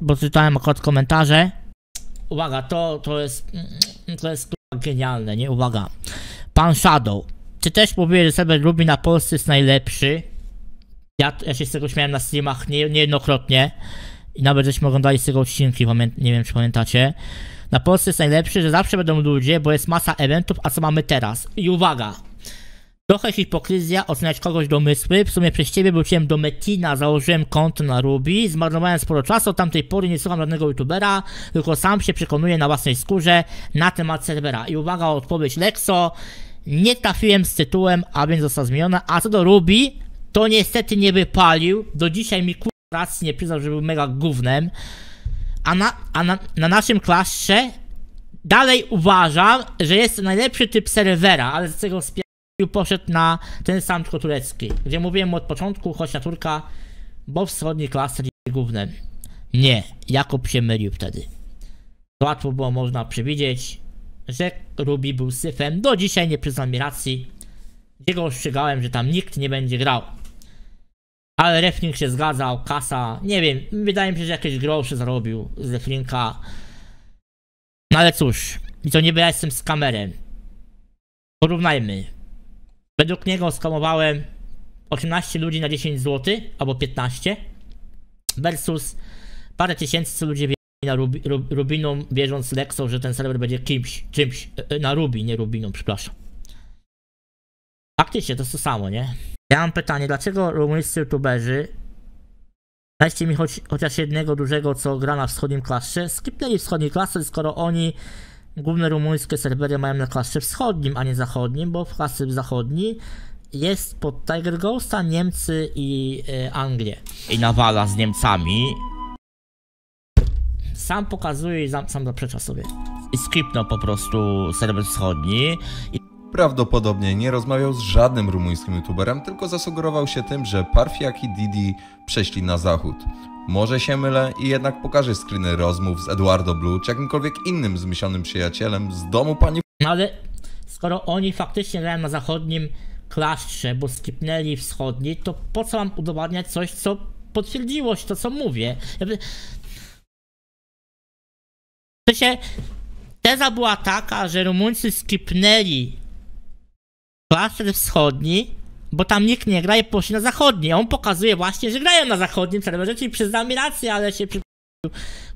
bo czytałem akurat komentarze, Uwaga, to, to jest. mm, To jest genialne, nie? Uwaga. Pan Shadow. Czy też mówię, że serwer Ruby na Polsce jest najlepszy? Ja, ja się z tego śmiałem na streamach nie, niejednokrotnie. I nawet żeśmy oglądali z tego odcinki, nie wiem czy pamiętacie. Na Polsce jest najlepszy, że zawsze będą ludzie, bo jest masa eventów, a co mamy teraz? I uwaga. Trochę hipokryzja oceniać kogoś domysły. W sumie przez ciebie wróciłem do Metina, założyłem konto na Ruby, zmarnowałem sporo czasu, od tamtej pory nie słucham żadnego youtubera, tylko sam się przekonuję na własnej skórze na temat serwera. I uwaga, odpowiedź Lexo. Nie trafiłem z tytułem, a więc została zmieniona. A co do Ruby, to niestety nie wypalił. Do dzisiaj mi kur... racji nie przyznał, że był mega gównem. A na, a na, na naszym klaszcze dalej uważam, że jest to najlepszy typ serwera, ale z tego spie i poszedł na ten sam tylko turecki, gdzie mówiłem od początku, na Turka, bo wschodni klaster jest głównym. Nie, Jakub się mylił wtedy. Łatwo było można przewidzieć, że Ruby był syfem. Do dzisiaj nie przyznam mi racji, gdzie go ostrzegałem, że tam nikt nie będzie grał. Ale Reflink się zgadzał, kasa, nie wiem, wydaje mi się, że jakieś grosze zarobił z Reflinka. No ale cóż, i to niby ja jestem z kamerem. Porównajmy. Według niego skamowałem 18 ludzi na 10 zł, albo 15, versus parę tysięcy, wierzyli na Rubi, Rub, Rubiną, wierząc Lexo, że ten serwer będzie kimś, czymś, e, e, na Rubi, nie Rubiną, przepraszam. Faktycznie, to jest to samo, nie? Ja mam pytanie, dlaczego rumuńscy youtuberzy Dajcie mi choć, chociaż jednego dużego, co gra na wschodnim klasie. Skipnęli wschodni klasy, skoro oni główne rumuńskie serwery mają na klasie wschodnim, a nie zachodnim, bo w klasie zachodni jest pod Tiger Ghosta Niemcy i e, Anglię. I nawala z Niemcami. Sam pokazuje i sam, sam zaprzecza sobie. I skipnął po prostu serwer wschodni.
Prawdopodobnie nie rozmawiał z żadnym rumuńskim youtuberem, tylko zasugerował się tym, że Parfiak i Didi przeszli na zachód. Może się mylę i jednak pokażę screeny rozmów z Eduardo Blue czy jakimkolwiek innym zmyślonym przyjacielem z domu pani
No ale skoro oni faktycznie grają na zachodnim klaszcze, bo skipnęli wschodni, to po co mam udowadniać coś, co potwierdziło się to, co mówię? Jakby... W sensie, teza była taka, że Rumuńcy skipnęli klaszcze wschodni, bo tam nikt nie gra i poszli na zachodni. A on pokazuje właśnie, że grają na zachodnim serwerze, czyli przyznał mi rację, ale się przy...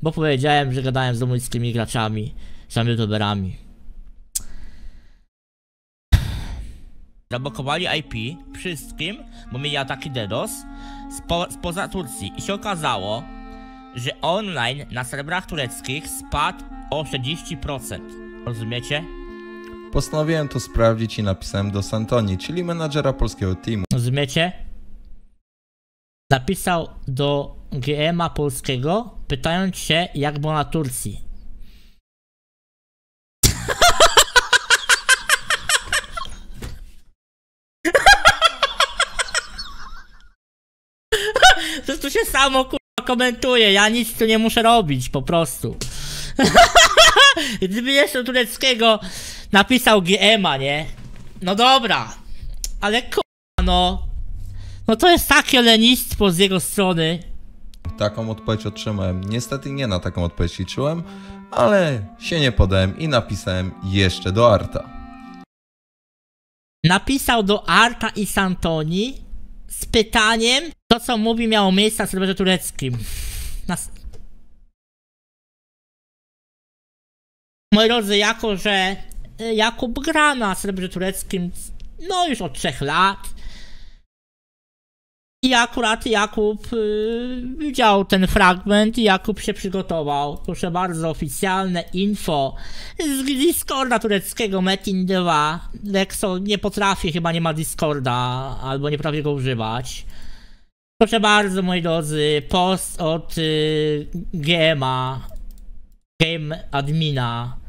bo powiedziałem, że gadałem z rumuńskimi graczami, z youtuberami. Zablokowali IP wszystkim, bo mieli ataki DDoS spo, spoza Turcji i się okazało, że online na serwerach tureckich spadł o 30%. Rozumiecie?
Postanowiłem to sprawdzić i napisałem do Santoni, czyli menadżera polskiego teamu.
Rozumiecie? Napisał do GMA polskiego, pytając się, jak było na Turcji. To tu się samo kurwa komentuje, ja nic tu nie muszę robić, po prostu. Gdyby jeszcze tureckiego napisał GMA, nie? No dobra, ale kurwa no. No to jest takie lenistwo z jego strony.
Taką odpowiedź otrzymałem. Niestety nie na taką odpowiedź liczyłem, ale się nie podałem i napisałem jeszcze do Arta.
Napisał do Arta i Santoni z pytaniem, to co mówi miało miejsce na serwerze tureckim. Nas... Moi drodzy, jako że Jakub gra na serwerze tureckim no już od trzech lat i akurat Jakub y, widział ten fragment i Jakub się przygotował. Proszę bardzo, oficjalne info z Discorda tureckiego Metin 2. Lexo nie potrafi, chyba nie ma Discorda, albo nie prawie go używać. Proszę bardzo, moi drodzy, post od y, GMA, Game Admina, y,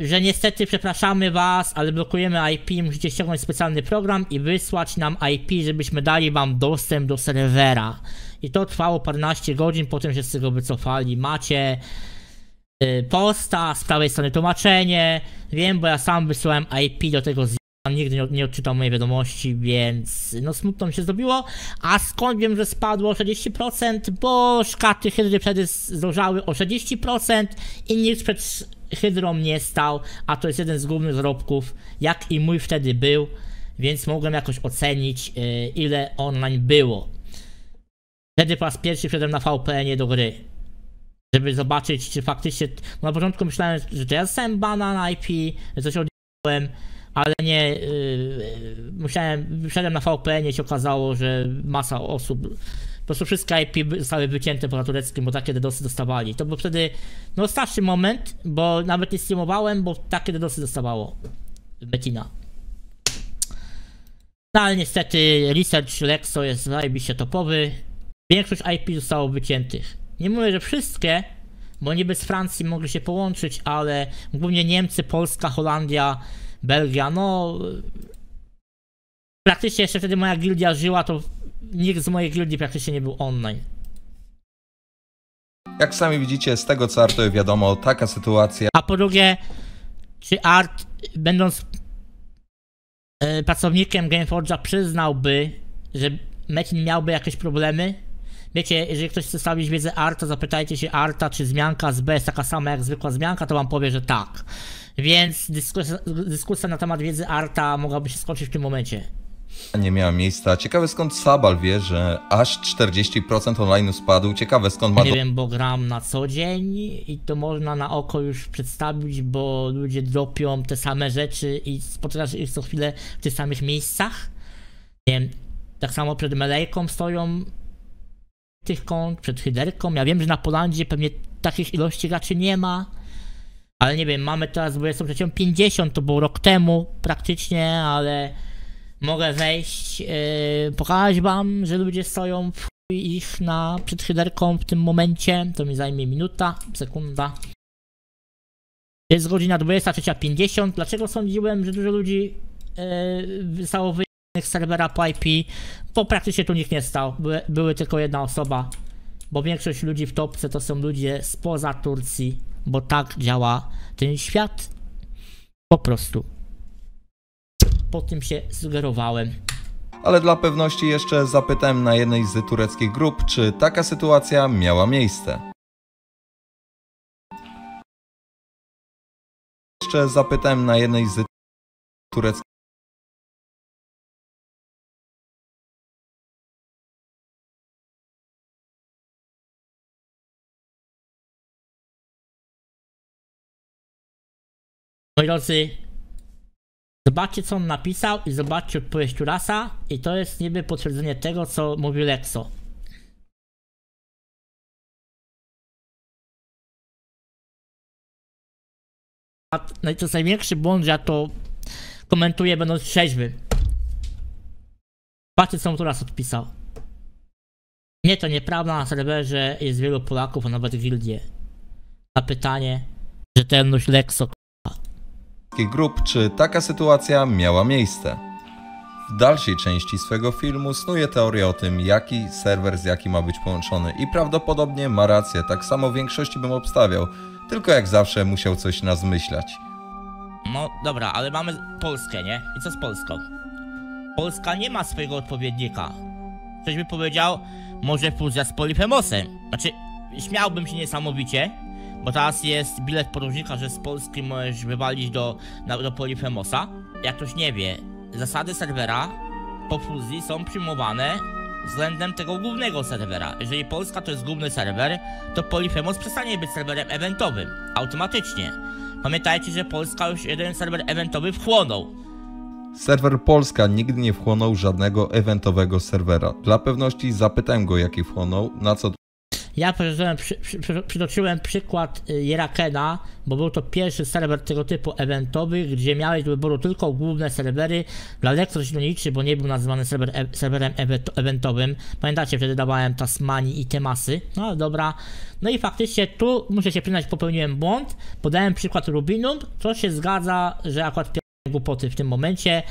że niestety przepraszamy was, ale blokujemy IP, musicie ściągnąć specjalny program i wysłać nam IP, żebyśmy dali wam dostęp do serwera. I to trwało paręnaście godzin, potem się z tego wycofali. Macie y, posta, z prawej strony tłumaczenie. Wiem, bo ja sam wysyłałem IP do tego z nigdy nie, odczytał mojej wiadomości, więc no smutno mi się zrobiło. A skąd wiem, że spadło o 40%? Bo szkaty hydry wtedy zdążały o 60% i nikt przed hydrą nie stał, a to jest jeden z głównych zarobków, jak i mój wtedy był, więc mogłem jakoś ocenić, yy, ile online było. Wtedy po raz pierwszy wszedłem na VPN do gry. Żeby zobaczyć, czy faktycznie. No na początku myślałem, że to ja dostałem bana na IP, że coś odjąłem, ale nie. Yy, musiałem. Wszedłem na VPN i się okazało, że masa osób. Prostu wszystkie IP zostały wycięte poza tureckim, bo takie DDoSy dostawali. To był wtedy no starszy moment, bo nawet nie streamowałem, bo takie DDoSy dostawało Betina. No ale niestety research Lexo jest zajebiście topowy. Większość IP zostało wyciętych. Nie mówię, że wszystkie, bo niby z Francji mogli się połączyć, ale głównie Niemcy, Polska, Holandia, Belgia, no... Praktycznie jeszcze wtedy moja gildia żyła, to nikt z mojej gildii praktycznie nie był online.
Jak sami widzicie, z tego co Artowi wiadomo, taka sytuacja
A po drugie, czy Art, będąc e, pracownikiem Gameforge'a, przyznałby, że Metin miałby jakieś problemy? Wiecie, jeżeli ktoś chce stawić wiedzę Arta, zapytajcie się Arta, czy zmianka z B jest taka sama jak zwykła zmianka, to wam powie, że tak. Więc dyskusja, dyskusja na temat wiedzy Arta mogłaby się skończyć w tym momencie.
Nie miała miejsca. Ciekawe skąd Sabal wie, że aż 40% online'u spadł. Ciekawe skąd ma
Nie wiem, bo gram na co dzień i to można na oko już przedstawić, bo ludzie dropią te same rzeczy i spotykasz ich co chwilę w tych samych miejscach. Nie wiem, tak samo przed Melejką stoją tych kont, przed Hyderką. Ja wiem, że na Polandzie pewnie takich ilości graczy nie ma. Ale nie wiem, mamy teraz 23 50, to było rok temu praktycznie, ale mogę wejść, yy, pokazać wam, że ludzie stoją w ich na przed Hyderką w tym momencie. To mi zajmie minuta, sekunda. Jest godzina 23.50. Dlaczego sądziłem, że dużo ludzi yy, zostało wyjechanych z serwera po IP? Bo praktycznie tu nikt nie stał. Były, były tylko jedna osoba. Bo większość ludzi w topce to są ludzie spoza Turcji. Bo tak działa ten świat. Po prostu. Po tym się sugerowałem.
Ale dla pewności jeszcze zapytałem na jednej z tureckich grup, czy taka sytuacja miała miejsce. Jeszcze zapytałem na jednej z tureckich
Moi drodzy, zobaczcie co on napisał i zobaczcie odpowiedź Turasa i to jest niby potwierdzenie tego, co mówił Lexo. A no i to jest największy błąd, że ja to komentuję będąc trzeźwy. Patrzcie co on tu raz odpisał. Nie, to nieprawda, na serwerze jest wielu Polaków, a nawet gildie. Na pytanie, rzetelność Lexo.
Grup, czy taka sytuacja miała miejsce. W dalszej części swego filmu snuje teorię o tym, jaki serwer z jaki ma być połączony i prawdopodobnie ma rację, tak samo w większości bym obstawiał, tylko jak zawsze musiał coś nas zmyślać.
No dobra, ale mamy Polskę, nie? I co z Polską? Polska nie ma swojego odpowiednika. Ktoś by powiedział, może fuzja z Polifemosem. Znaczy, śmiałbym się niesamowicie, bo teraz jest bilet podróżnika, że z Polski możesz wywalić do, do Polifemosa. Jak ktoś nie wie, zasady serwera po fuzji są przyjmowane względem tego głównego serwera. Jeżeli Polska to jest główny serwer, to Polifemos przestanie być serwerem eventowym. Automatycznie. Pamiętajcie, że Polska już jeden serwer eventowy wchłonął.
Serwer Polska nigdy nie wchłonął żadnego eventowego serwera. Dla pewności zapytałem go jaki wchłonął, na co
Ja przytoczyłem, przy, przy, przy, przytoczyłem przykład y, Jerakena, bo był to pierwszy serwer tego typu eventowy, gdzie miałeś do wyboru tylko główne serwery. Dla Lexo się liczy, bo nie był nazywany serwer, e, serwerem eventowym. Pamiętacie, wtedy dawałem Tasmanii i Temasy. No ale dobra. No i faktycznie tu, muszę się przyznać, popełniłem błąd. Podałem przykład Rubinum, co się zgadza, że akurat głupoty w tym momencie,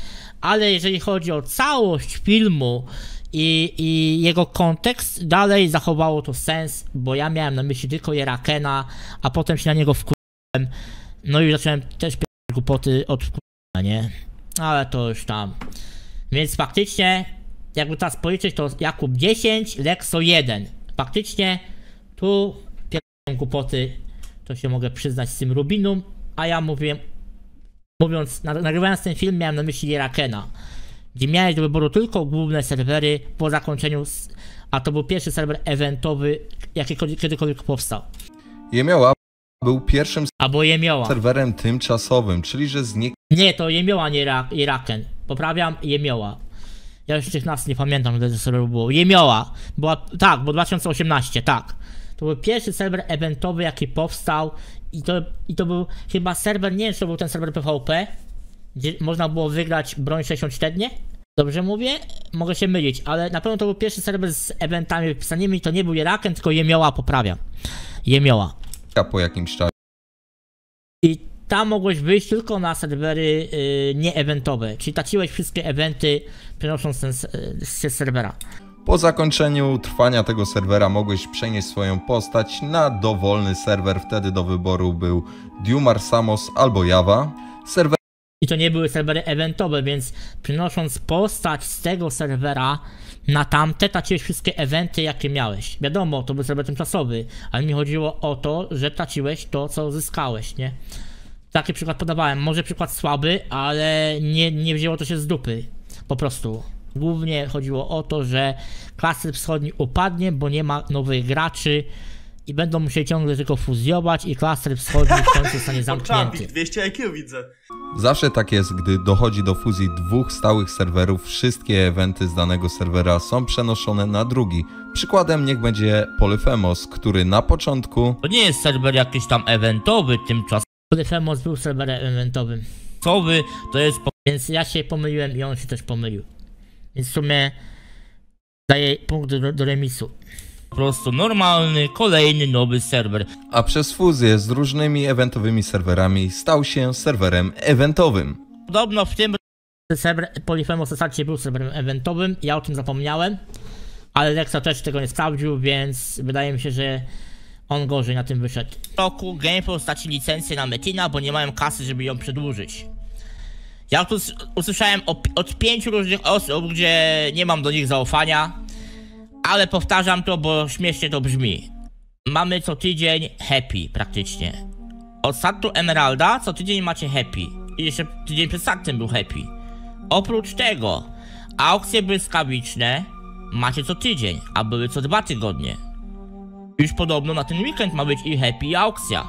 ale jeżeli chodzi o całość filmu i, i jego kontekst, dalej zachowało to sens, bo ja miałem na myśli tylko Jerakena, a potem się na niego wkurzyłem, no i zacząłem też głupoty od wkurwienia, nie? Ale to już tam. Więc faktycznie, jakby teraz policzyć, to Jakub 10, Lexo 1. Faktycznie, tu pierdolę głupoty, to się mogę przyznać z tym Rubinum, a ja mówiłem, mówiąc, na- nagrywając ten film miałem na myśli Jerakena, gdzie miałeś do wyboru tylko główne serwery po zakończeniu, a to był pierwszy serwer eventowy, jaki kiedykolwiek- powstał.
Jemioła był pierwszym
Albo Jemioła.
serwerem tymczasowym, czyli że zniknął
Nie, to Jemioła, nie Ra- Iraken. Poprawiam, Jemioła. Ja już tych nas nie pamiętam, ile to serwerów było. Jemioła. Była, tak, bo 2018, tak. To był pierwszy serwer eventowy, jaki powstał i to, i to był chyba serwer, nie wiem, czy to był ten serwer PvP, gdzie można było wygrać broń 64. Dobrze mówię? Mogę się mylić, ale na pewno to był pierwszy serwer z eventami wypisanymi, to nie był Iraken, tylko Jemioła, poprawiam. Jemioła.
po jakimś czasie.
I tam mogłeś wyjść tylko na serwery y, nie-eventowe, czyli traciłeś wszystkie eventy przenosząc ten, y, z serwera.
Po zakończeniu trwania tego serwera mogłeś przenieść swoją postać na dowolny serwer. Wtedy do wyboru był Dumar Samos albo Java. Serwer
I to nie były serwery eventowe, więc przenosząc postać z tego serwera na tamte, traciłeś wszystkie eventy, jakie miałeś. Wiadomo, to był serwer tymczasowy, ale mi chodziło o to, że traciłeś to, co zyskałeś, nie? Taki przykład podawałem. Może przykład słaby, ale nie, nie wzięło to się z dupy. Po prostu. Głównie chodziło o to, że klaster wschodni upadnie, bo nie ma nowych graczy i będą musieli ciągle tylko fuzjować i klaster wschodni w końcu zostanie zamknięty.
Poczampi, 200 IQ widzę.
Zawsze tak jest, gdy dochodzi do fuzji dwóch stałych serwerów, wszystkie eventy z danego serwera są przenoszone na drugi. Przykładem niech będzie Polyphemos, który na początku
To nie jest serwer jakiś tam eventowy tymczasowy. Polyphemos był serwerem eventowym. Cowy to jest. Po... Więc ja się pomyliłem i on się też pomylił. Więc w sumie daję punkt do, do remisu. Po prostu normalny, kolejny nowy serwer.
a przez fuzję z różnymi eventowymi serwerami stał się serwerem eventowym.
Podobno w tym serwer Polyphemos zasadzie był serwerem eventowym. Ja o tym zapomniałem. Ale Lexa też tego nie sprawdził, więc wydaje mi się, że on gorzej na tym wyszedł. W roku GamePro straci licencję na Metina, bo nie mają kasy, żeby ją przedłużyć. Ja tu usłyszałem od pięciu różnych osób, gdzie nie mam do nich zaufania, ale powtarzam to, bo śmiesznie to brzmi. Mamy co tydzień happy praktycznie. Od startu Emeralda co tydzień macie happy. I jeszcze tydzień przed startem był happy. Oprócz tego, aukcje błyskawiczne macie co tydzień, a były co dwa tygodnie. Już podobno na ten weekend ma być i happy i aukcja.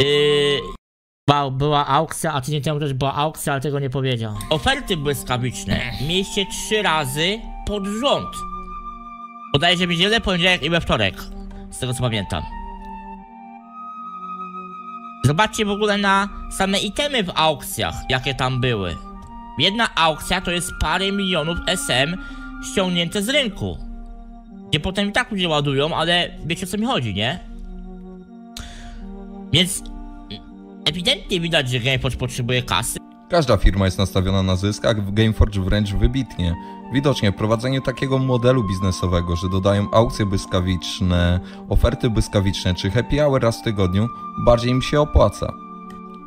Yy, była, aukcja, a tydzień temu też była aukcja, ale tego nie powiedział. Oferty błyskawiczne mieliście trzy razy pod rząd. Bodajże w niedzielę, poniedziałek i we wtorek. Z tego co pamiętam. Zobaczcie w ogóle na same itemy w aukcjach, jakie tam były. Jedna aukcja to jest parę milionów SM ściągnięte z rynku. Gdzie potem i tak ludzie ładują, ale wiecie o co mi chodzi, nie? Więc ewidentnie widać, że GameForge potrzebuje kasy.
Każda firma jest nastawiona na zysk, a w Gameforge wręcz wybitnie. Widocznie prowadzenie takiego modelu biznesowego, że dodają aukcje błyskawiczne, oferty błyskawiczne czy happy hour raz w tygodniu, bardziej im się opłaca.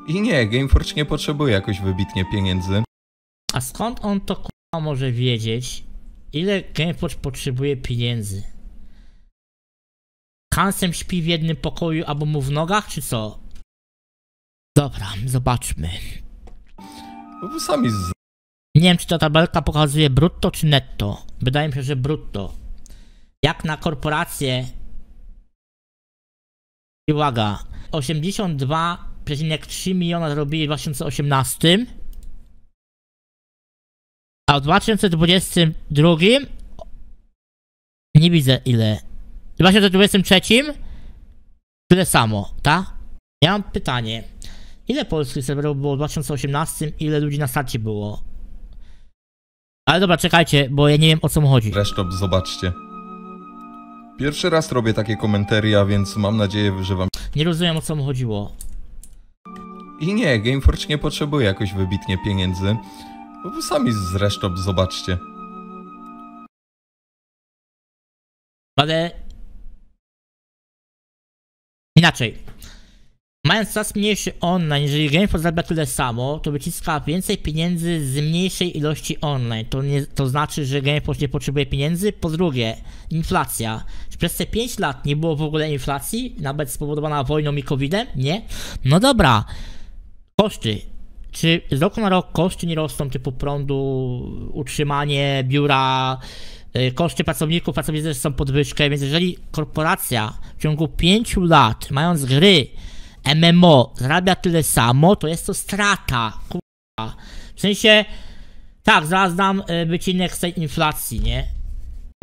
I nie, Gameforge nie potrzebuje jakoś wybitnie pieniędzy,
A skąd on to k***a może wiedzieć, ile GameForge potrzebuje pieniędzy? Hansem śpi w jednym pokoju albo mu w nogach, czy co? Dobra, zobaczmy.
bo wy sami z
Nie wiem, czy ta tabelka pokazuje brutto czy netto. Wydaje mi się, że brutto. Jak na korporację. I uwaga, 82,3 miliona zarobili w 2018. A w 2022 nie widzę ile. W 2023 tyle samo, tak? Ja mam pytanie. Ile polskich serwerów było w 2018? Ile ludzi na starcie było? Ale dobra, czekajcie, bo ja nie wiem o co mu chodzi.
Resztop zobaczcie. Pierwszy raz robię takie komentaria, więc mam nadzieję, że wam
Nie rozumiem o co mu chodziło.
I nie, Gameforge nie potrzebuje jakoś wybitnie pieniędzy, bo sami z Resztop zobaczcie.
Ale. Inaczej. Mając coraz mniejszy online, jeżeli GameForce zarabia tyle samo, to wyciska więcej pieniędzy z mniejszej ilości online. To, nie, to znaczy, że GameForce nie potrzebuje pieniędzy. Po drugie, inflacja. Przez te 5 lat nie było w ogóle inflacji, nawet spowodowana wojną i COVID-em? Nie? No dobra. Koszty. Czy z roku na rok koszty nie rosną typu prądu, utrzymanie biura, y, koszty pracowników, pracownicy też są podwyżkę, więc jeżeli korporacja w ciągu 5 lat, mając gry MMO, zarabia tyle samo, to jest to strata, kurwa. W sensie, tak, zaraz dam y, wycinek z tej inflacji, nie?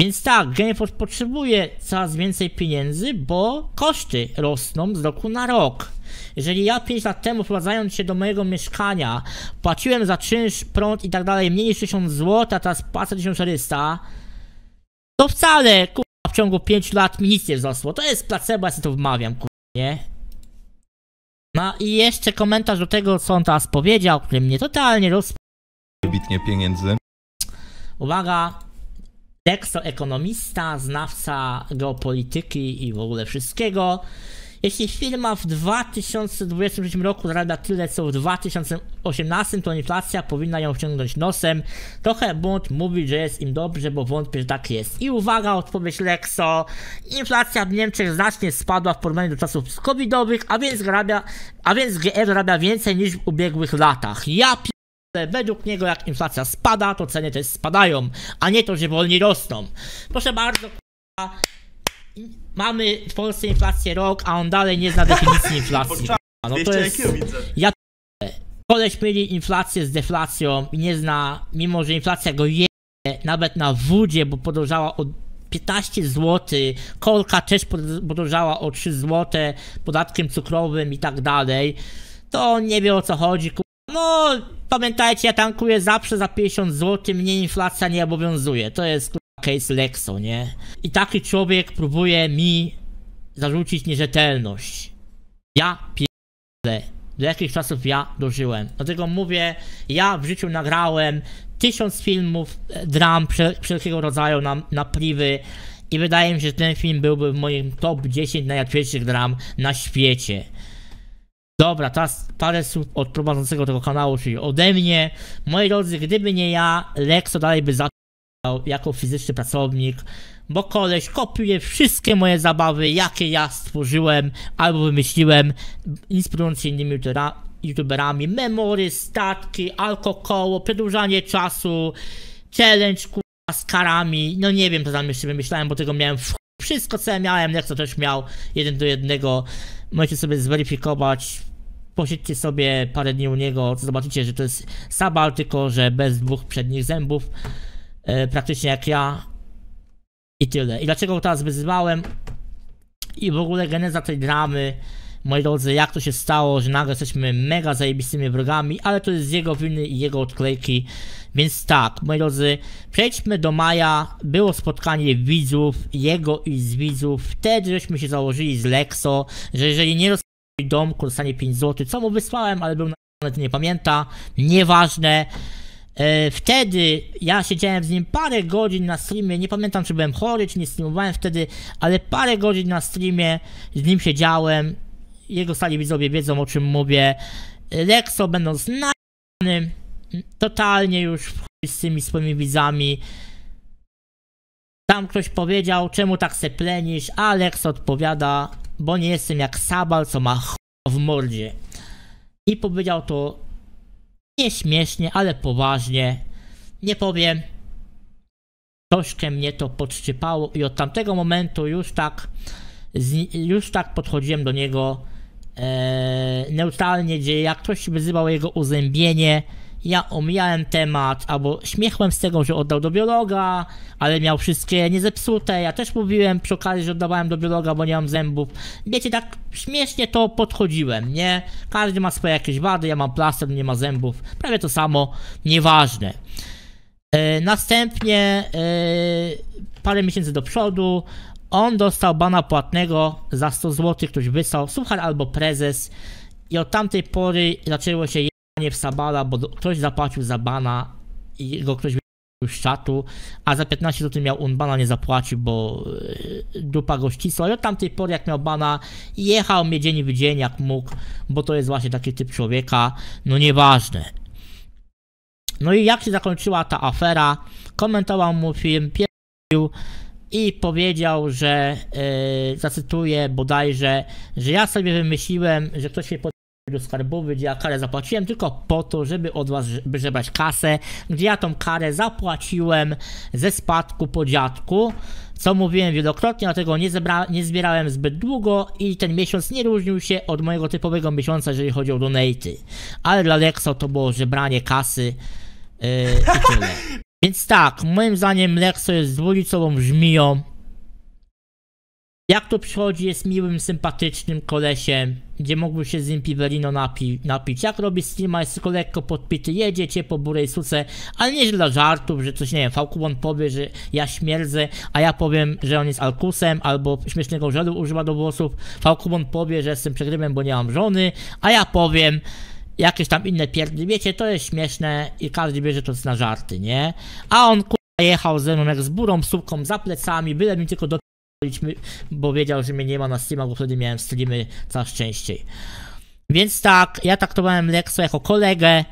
Więc tak, GameForce potrzebuje coraz więcej pieniędzy, bo koszty rosną z roku na rok. Jeżeli ja 5 lat temu wprowadzając się do mojego mieszkania, płaciłem za czynsz, prąd i tak dalej mniej niż 1000 zł, a teraz płacę 1400, to wcale, kurwa, w ciągu 5 lat mi nic nie wzrosło. To jest placebo, ja sobie to wmawiam, kurwa, nie? No i jeszcze komentarz do tego, co on teraz powiedział, który mnie totalnie roz...
Wybitnie pieniędzy.
Uwaga, Dexo ekonomista, znawca geopolityki i w ogóle wszystkiego. Jeśli firma w 2023 roku zarabia tyle co w 2018, to inflacja powinna ją wciągnąć nosem. Trochę błąd mówić, że jest im dobrze, bo wątpię, że tak jest. I uwaga, odpowiedź Lexo. Inflacja w Niemczech znacznie spadła w porównaniu do czasów covidowych, a więc, zarabia, a więc GR zarabia więcej niż w ubiegłych latach. Ja według niego jak inflacja spada, to ceny też spadają, a nie to, że wolniej rosną. Proszę bardzo, mamy w Polsce inflację rok, a on dalej nie zna definicji inflacji. No to jest... Ja Koleś myli inflację z deflacją i nie zna, mimo że inflacja go je nawet na wódzie, bo podążała o 15 zł, kolka też pod- podążała o 3 zł, podatkiem cukrowym i tak dalej, to on nie wie o co chodzi. No, pamiętajcie, ja tankuję zawsze za 50 zł, mnie inflacja nie obowiązuje. To jest case Lexo, nie? I taki człowiek próbuje mi zarzucić nierzetelność. Ja pierdolę. Do jakich czasów ja dożyłem. Dlatego mówię, ja w życiu nagrałem tysiąc filmów e, dram wszel- wszelkiego rodzaju na, na privy i wydaje mi się, że ten film byłby w moim top 10 najłatwiejszych dram na świecie. Dobra, teraz parę słów od prowadzącego tego kanału, czyli ode mnie. Moi drodzy, gdyby nie ja, Lexo dalej by zaczął jako fizyczny pracownik, bo koleś kopiuje wszystkie moje zabawy, jakie ja stworzyłem albo wymyśliłem, inspirując się innymi youtubera- youtuberami. Memory, statki, alkokoło, przedłużanie czasu, challenge, kurwa, z karami. No nie wiem, co tam jeszcze wymyślałem, bo tego miałem w wszystko, co miałem, Lexo też miał jeden do jednego. Możecie sobie zweryfikować. Posiedźcie sobie parę dni u niego, zobaczycie, że to jest Sabal, tylko że bez dwóch przednich zębów. E, praktycznie jak ja. I tyle. I dlaczego go teraz wyzywałem? I w ogóle geneza tej dramy. moi drodzy, jak to się stało, że nagle jesteśmy mega zajebistymi wrogami, ale to jest z jego winy i jego odklejki. Więc tak, moi drodzy, przejdźmy do maja. Było spotkanie widzów, jego i z widzów. Wtedy żeśmy się założyli z Lexo, że jeżeli nie rozpocznie domku, dostanie 5 zł. Co mu wysłałem, ale był na nie pamięta. Nieważne. E, Wtedy ja siedziałem z nim parę godzin na streamie, nie pamiętam czy byłem chory, czy nie streamowałem wtedy, ale parę godzin na streamie z nim siedziałem. Jego stali widzowie wiedzą o czym mówię. Lexo będąc znanym, totalnie już z tymi swoimi widzami. Tam ktoś powiedział, czemu tak se plenisz, a Lexo odpowiada, bo nie jestem jak Sabal, co ma ch... w mordzie. I powiedział to nie śmiesznie, ale poważnie. Nie powiem. Troszkę mnie to podszczypało i od tamtego momentu już tak, już tak podchodziłem do niego e, neutralnie, gdzie jak ktoś wyzywał jego uzębienie, ja omijałem temat, albo śmiechłem z tego, że oddał do biologa, ale miał wszystkie niezepsute. Ja też mówiłem przy okazji, że oddawałem do biologa, bo nie mam zębów. Wiecie, tak śmiesznie to podchodziłem, nie? Każdy ma swoje jakieś wady, ja mam plaster, nie ma zębów. Prawie to samo, nieważne. E, następnie e, parę miesięcy do przodu on dostał bana płatnego za 100 zł, ktoś wysłał, suchar albo prezes i od tamtej pory zaczęło się w Sabala, bo ktoś zapłacił za bana i go ktoś z czatu, a za 15 zł miał on bana nie zapłacił, bo e, dupa go ścisła. I od tamtej pory jak miał bana jechał mnie dzień w dzień jak mógł, bo to jest właśnie taki typ człowieka, no nieważne. No i jak się zakończyła ta afera, komentował mu film, pierdolił i powiedział, że, yy, zacytuję bodajże, że ja sobie wymyśliłem, że ktoś się pod do skarbowy, gdzie ja karę zapłaciłem tylko po to, żeby od was żeby żebrać kasę, gdzie ja tą karę zapłaciłem ze spadku po dziadku, co mówiłem wielokrotnie, dlatego nie, zebra, nie zbierałem zbyt długo i ten miesiąc nie różnił się od mojego typowego miesiąca, jeżeli chodzi o donaty. Ale dla Lexo to było żebranie kasy yy, i tyle. Więc tak, moim zdaniem Lexo jest dwulicową żmiją. Jak to przychodzi, jest miłym, sympatycznym kolesiem, gdzie mógłby się z nim napi napić. Jak robi streama, jest tylko lekko podpity, jedzie cię po burej suce, ale nie dla żartów, że coś, nie wiem, Falkubon powie, że ja śmierdzę, a ja powiem, że on jest alkusem, albo śmiesznego żelu używa do włosów. Falkubon powie, że jestem przegrywem, bo nie mam żony, a ja powiem, jakieś tam inne pierdy, wiecie, to jest śmieszne i każdy bierze to na żarty, nie? A on jechał ze mną jak z burą, suką za plecami, byle mi tylko dopić, bo wiedział, że mnie nie ma na streamach, bo wtedy miałem streamy coraz częściej. Więc tak, ja traktowałem Lexo jako kolegę,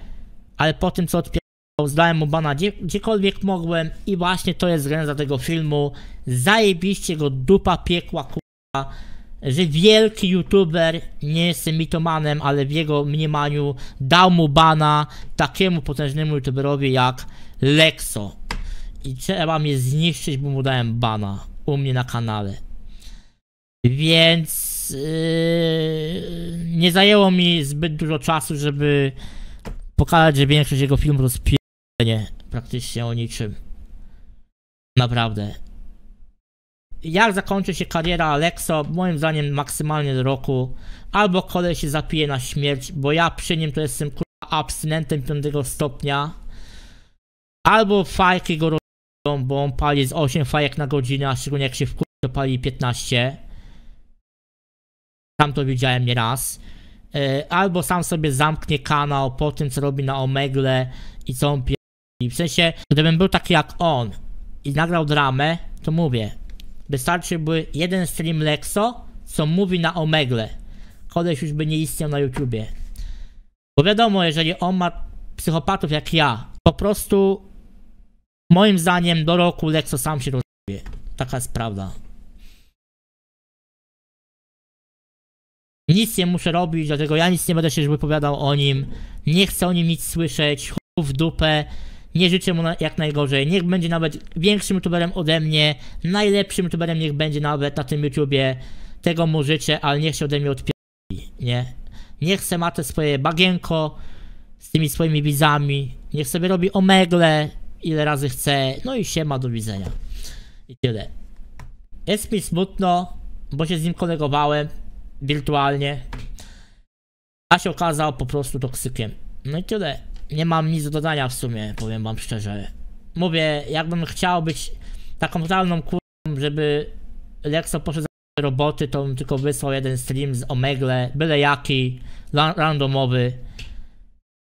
ale po tym co odpierał, zdałem mu bana gdzie, gdziekolwiek mogłem i właśnie to jest geneza tego filmu. Zajebiście go dupa piekła, kurwa że wielki youtuber, nie jestem mitomanem, ale w jego mniemaniu dał mu bana takiemu potężnemu youtuberowi jak Lexo. I trzeba mnie zniszczyć, bo mu dałem bana u mnie na kanale. Więc yy, nie zajęło mi zbyt dużo czasu, żeby pokazać, że większość jego filmów to spierdolenie praktycznie o niczym. Naprawdę jak zakończy się kariera Alexo, moim zdaniem maksymalnie do roku, albo kolej się zapije na śmierć, bo ja przy nim to jestem kurwa abstynentem 5 stopnia, albo fajki go bo on pali z 8 fajek na godzinę, a szczególnie jak się w to pali 15. Tam to widziałem nieraz. E, Albo sam sobie zamknie kanał po tym, co robi na Omegle i co on pierdoli. W sensie, gdybym był taki jak on i nagrał dramę, to mówię, Wystarczyłby jeden stream Lexo, co mówi na Omegle. Koleś już by nie istniał na YouTubie. Bo wiadomo, jeżeli on ma psychopatów jak ja, po prostu moim zdaniem do roku Lexo sam się rozumie. Taka jest prawda. Nic nie muszę robić, dlatego ja nic nie będę się wypowiadał o nim. Nie chcę o nim nic słyszeć. Chuj w dupę. Nie życzę mu jak najgorzej. Niech będzie nawet większym youtuberem ode mnie. Najlepszym youtuberem niech będzie nawet na tym YouTubie. Tego mu życzę, ale niech się ode mnie odpierdoli, nie? Niech se ma te swoje bagienko z tymi swoimi widzami. Niech sobie robi omegle ile razy chce. No i się ma do widzenia. I tyle. Jest mi smutno, bo się z nim kolegowałem wirtualnie. A się okazał po prostu toksykiem. No i tyle. Nie mam nic do dodania w sumie, powiem wam szczerze. Mówię, jakbym chciał być taką totalną kurą, żeby Lexo poszedł za roboty, to bym tylko wysłał jeden stream z Omegle, byle jaki, ra- randomowy,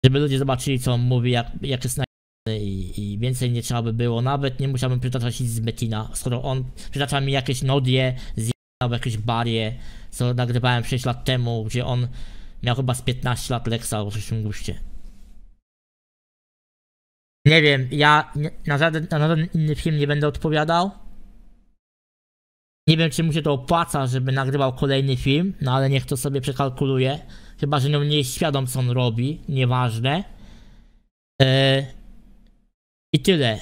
żeby ludzie zobaczyli co on mówi, jak, jak jest na i, i więcej nie trzeba by było. Nawet nie musiałbym przytaczać nic z Betina, skoro on przytacza mi jakieś nodie, zjadał jakieś barie, co nagrywałem 6 lat temu, gdzie on miał chyba z 15 lat Lexa o przyszłym guście. Nie wiem, ja nie, na, żaden, na żaden inny film nie będę odpowiadał. Nie wiem, czy mu się to opłaca, żeby nagrywał kolejny film, no ale niech to sobie przekalkuluje. Chyba, że nie jest świadom, co on robi, nieważne. Eee, I tyle.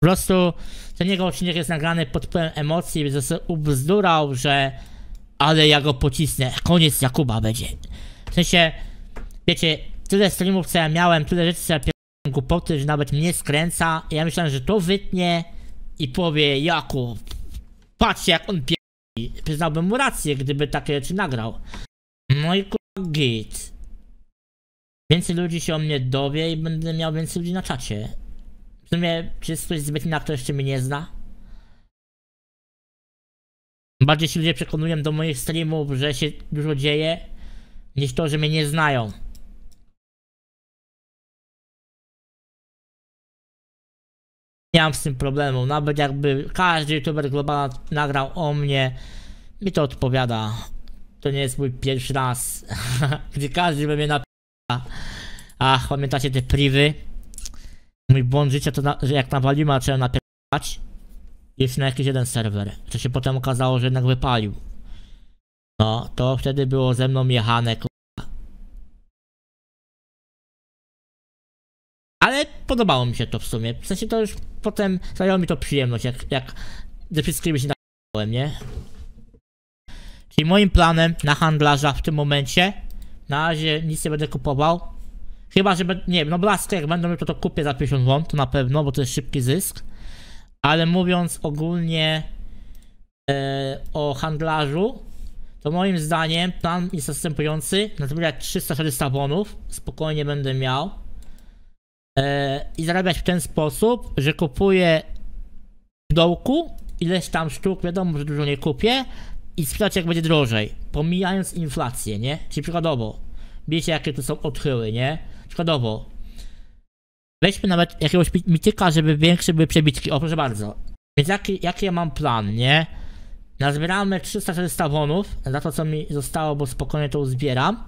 Po prostu ten jego odcinek jest nagrany pod wpływem emocji, więc sobie ubzdurał, że ale ja go pocisnę, koniec Jakuba będzie. W sensie, wiecie, tyle streamów co ja miałem, tyle rzeczy co ja pierdolę głupoty, że nawet mnie skręca. I ja myślałem, że to wytnie i powie Jakub, patrzcie jak on pierdoli. Przyznałbym mu rację, gdyby takie rzeczy nagrał. No i git. Więcej ludzi się o mnie dowie i będę miał więcej ludzi na czacie. W sumie, czy jest ktoś z Betina, kto jeszcze mnie nie zna? Bardziej się ludzie przekonują do moich streamów, że się dużo dzieje, niż to, że mnie nie znają. Nie mam z tym problemu. Nawet jakby każdy youtuber globalny nagrał o mnie, mi to odpowiada. To nie jest mój pierwszy raz, gdzie każdy by mnie napisał. Ach, pamiętacie te privy? Mój błąd życia to, na, że jak nawaliłem, a zacząłem napisać. Jeszcze na jakiś jeden serwer. Co się potem okazało, że jednak wypalił. No, to wtedy było ze mną jechane. Ale podobało mi się to w sumie. W sensie to już potem zajęło mi to przyjemność, jak, jak ze wszystkimi się nagrałem, nie? Czyli moim planem na handlarza w tym momencie, na razie nic nie będę kupował. Chyba, że nie wiem, no blaskę jak miał to, to kupię za 50 won, to na pewno, bo to jest szybki zysk. Ale mówiąc ogólnie e, o handlarzu, to moim zdaniem plan jest następujący. Nazbierać 300-400 bonów, spokojnie będę miał. E, I zarabiać w ten sposób, że kupuję w dołku ileś tam sztuk, wiadomo, że dużo nie kupię i sprzedać jak będzie drożej, pomijając inflację, nie? Czyli przykładowo, wiecie jakie tu są odchyły, nie? Przykładowo, Weźmy nawet jakiegoś mi- mityka, żeby większe były przebitki. O, proszę bardzo. Więc jaki, jaki ja mam plan, nie? Nazbieramy 300-400 wonów za to, co mi zostało, bo spokojnie to uzbieram.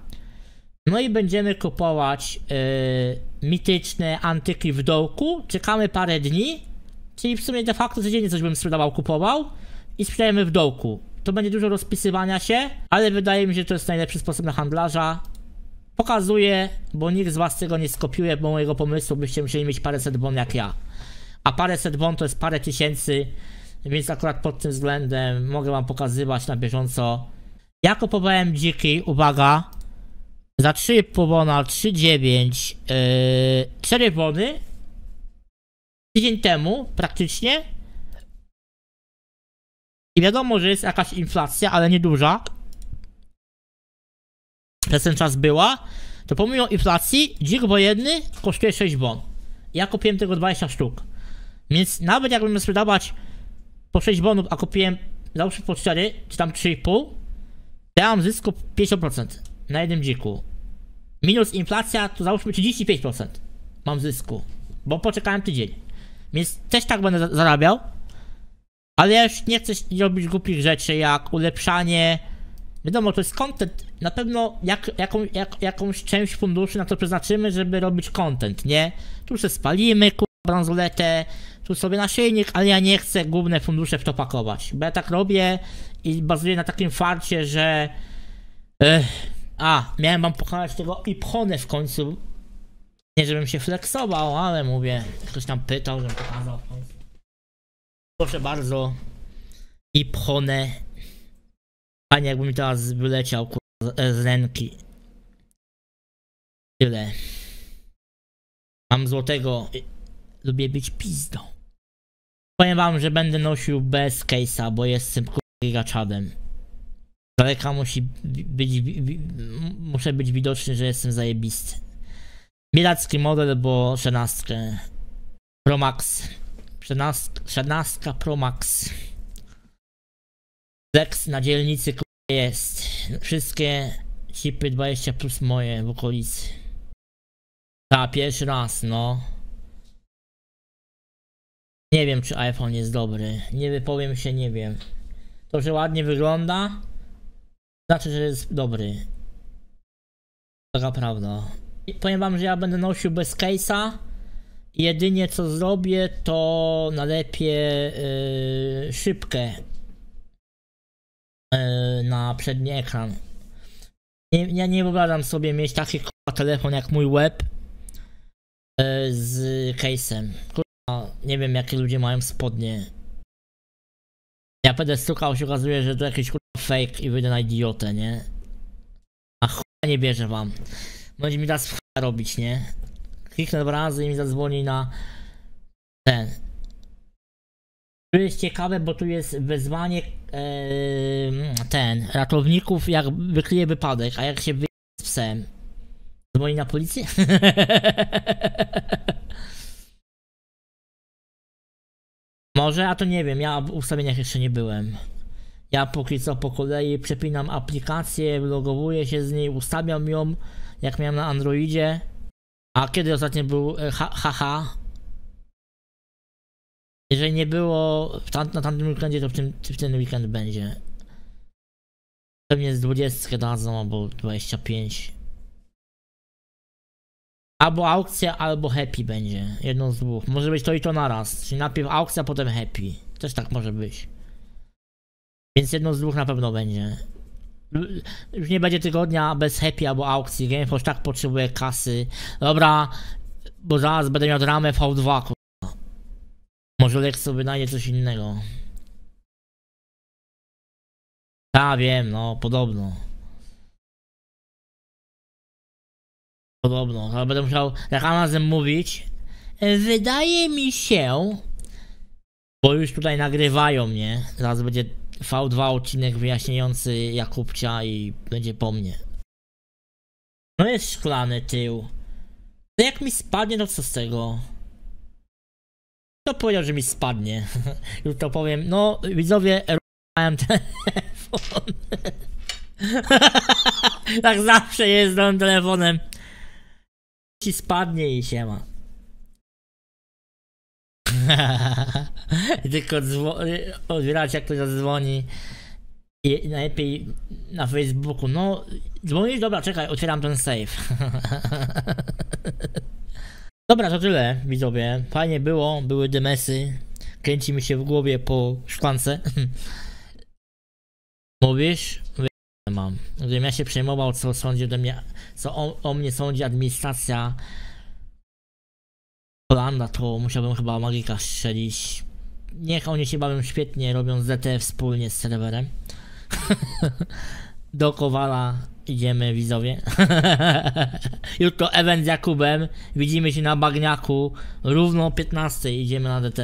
No i będziemy kupować yy, mityczne antyki w dołku. Czekamy parę dni. Czyli w sumie de facto codziennie coś bym sprzedawał, kupował. I sprzedajemy w dołku. To będzie dużo rozpisywania się, ale wydaje mi się, że to jest najlepszy sposób na handlarza. Pokazuję, bo nikt z was tego nie skopiuje, bo mojego pomysłu byście musieli mieć paręset bon jak ja. A paręset bon to jest parę tysięcy, więc akurat pod tym względem mogę wam pokazywać na bieżąco. Ja kupowałem dziki, uwaga, za 3,5 bona, 3,9, yy, 4 bony, tydzień temu praktycznie. I wiadomo, że jest jakaś inflacja, ale nieduża przez ten czas była, to pomimo inflacji dzik wojenny kosztuje 6 bon. Ja kupiłem tego 20 sztuk. Więc nawet jakbym miał sprzedawać po 6 bonów, a kupiłem załóżmy po 4, czy tam 3,5, to ja mam zysku 50% na jednym dziku. Minus inflacja to załóżmy 35% mam zysku, bo poczekałem tydzień. Więc też tak będę za- zarabiał. Ale ja już nie chcę robić głupich rzeczy jak ulepszanie Wiadomo, to jest content. Na pewno jak, jaką, jak, jakąś część funduszy na to przeznaczymy, żeby robić content, nie? Tu sobie spalimy, kurwa, bransoletę, tu sobie naszyjnik, ale ja nie chcę główne fundusze w to pakować. Bo ja tak robię i bazuję na takim farcie, że... Ech, a, miałem wam pokazać tego Ipchonę w końcu. Nie, żebym się flexował, ale mówię, ktoś tam pytał, żebym pokazał w końcu. Proszę bardzo. Ipchonę Fajnie jakby mi teraz wyleciał kurwa, z, ręki. Tyle. Mam złotego. i- Lubię być pizdą. Powiem wam, że będę nosił bez case'a, bo jestem gigaczadem. daleka musi być, muszę być widoczny, że jestem zajebisty. Bielacki model, bo 13 Pro Max. 13, 13 Pro Max. Flex na dzielnicy jest. Wszystkie chipy 20 plus moje w okolicy. Ta, pierwszy raz, no. Nie wiem, czy iPhone jest dobry. Nie wypowiem się, nie wiem. To, że ładnie wygląda, znaczy, że jest dobry. Taka prawda. I powiem wam, że ja będę nosił bez case'a. Jedynie co zrobię, to nalepię yy, szybkę yy, na przedni ekran. Nie, ja nie wyobrażam sobie mieć taki telefon jak mój web yy, z case'em. Kurwa, nie wiem jakie ludzie mają spodnie. Ja będę stukał, się okazuje, że to jakiś kurwa fake i wyjdę na idiotę, nie? A chuja nie bierze wam. Będzie mi teraz robić, nie? Kliknę dwa razy i mi zadzwoni na ten. To jest ciekawe, bo tu jest wezwanie em, ten, ratowników jak wykryje wypadek, a jak się wyje z psem. Dzwoni na policję? Może, a to nie wiem, ja w ustawieniach jeszcze nie byłem. Ja póki co po kolei przepinam aplikację, logowuję się z niej, ustawiam ją, jak miałem na Androidzie. A kiedy ostatnio był e, ha- haha? Jeżeli nie było tam, na tamtym weekendzie, to w tym, w ten weekend będzie. Pewnie z 20 dadzą, albo 25. Albo aukcja, albo happy będzie. Jedno z dwóch. Może być to i to naraz. Czyli najpierw aukcja, potem happy. Też tak może być. Więc jedno z dwóch na pewno będzie. Już nie będzie tygodnia bez happy albo aukcji. Gameforce tak potrzebuje kasy. Dobra, bo zaraz będę miał ramę V2. kurwa. Może Lex sobie znajdzie coś innego. Ja wiem, no, podobno. Podobno, ale będę musiał jak Amazon mówić. "E, Wydaje mi się, bo już tutaj nagrywają mnie. Zaraz będzie V2 odcinek wyjaśniający Jakubcia i będzie po mnie. No jest szklany tył. Jak mi spadnie, to co z tego? To powiedział, że mi spadnie. Już to powiem. No, widzowie, r***ałem telefon. tak zawsze jest z telefonem. Ci spadnie i się ma. Tylko dzwo- odbierać jak ktoś zadzwoni. I najlepiej na Facebooku. No, dzwonisz? Dobra, czekaj, otwieram ten safe. Dobra, to tyle, widzowie. Fajnie było, były dymesy. Kręci mi się w głowie po szklance. Mówisz? Mam. Gdybym ja się przejmował, co sądzi ode mnie, co o, o mnie sądzi administracja Holanda, to musiałbym chyba magika strzelić. Niech oni się bawią świetnie, robią ZT wspólnie z serwerem. Do Kowala idziemy, widzowie. Jutro event z Jakubem. Widzimy się na bagniaku. Równo o 15 idziemy na DT.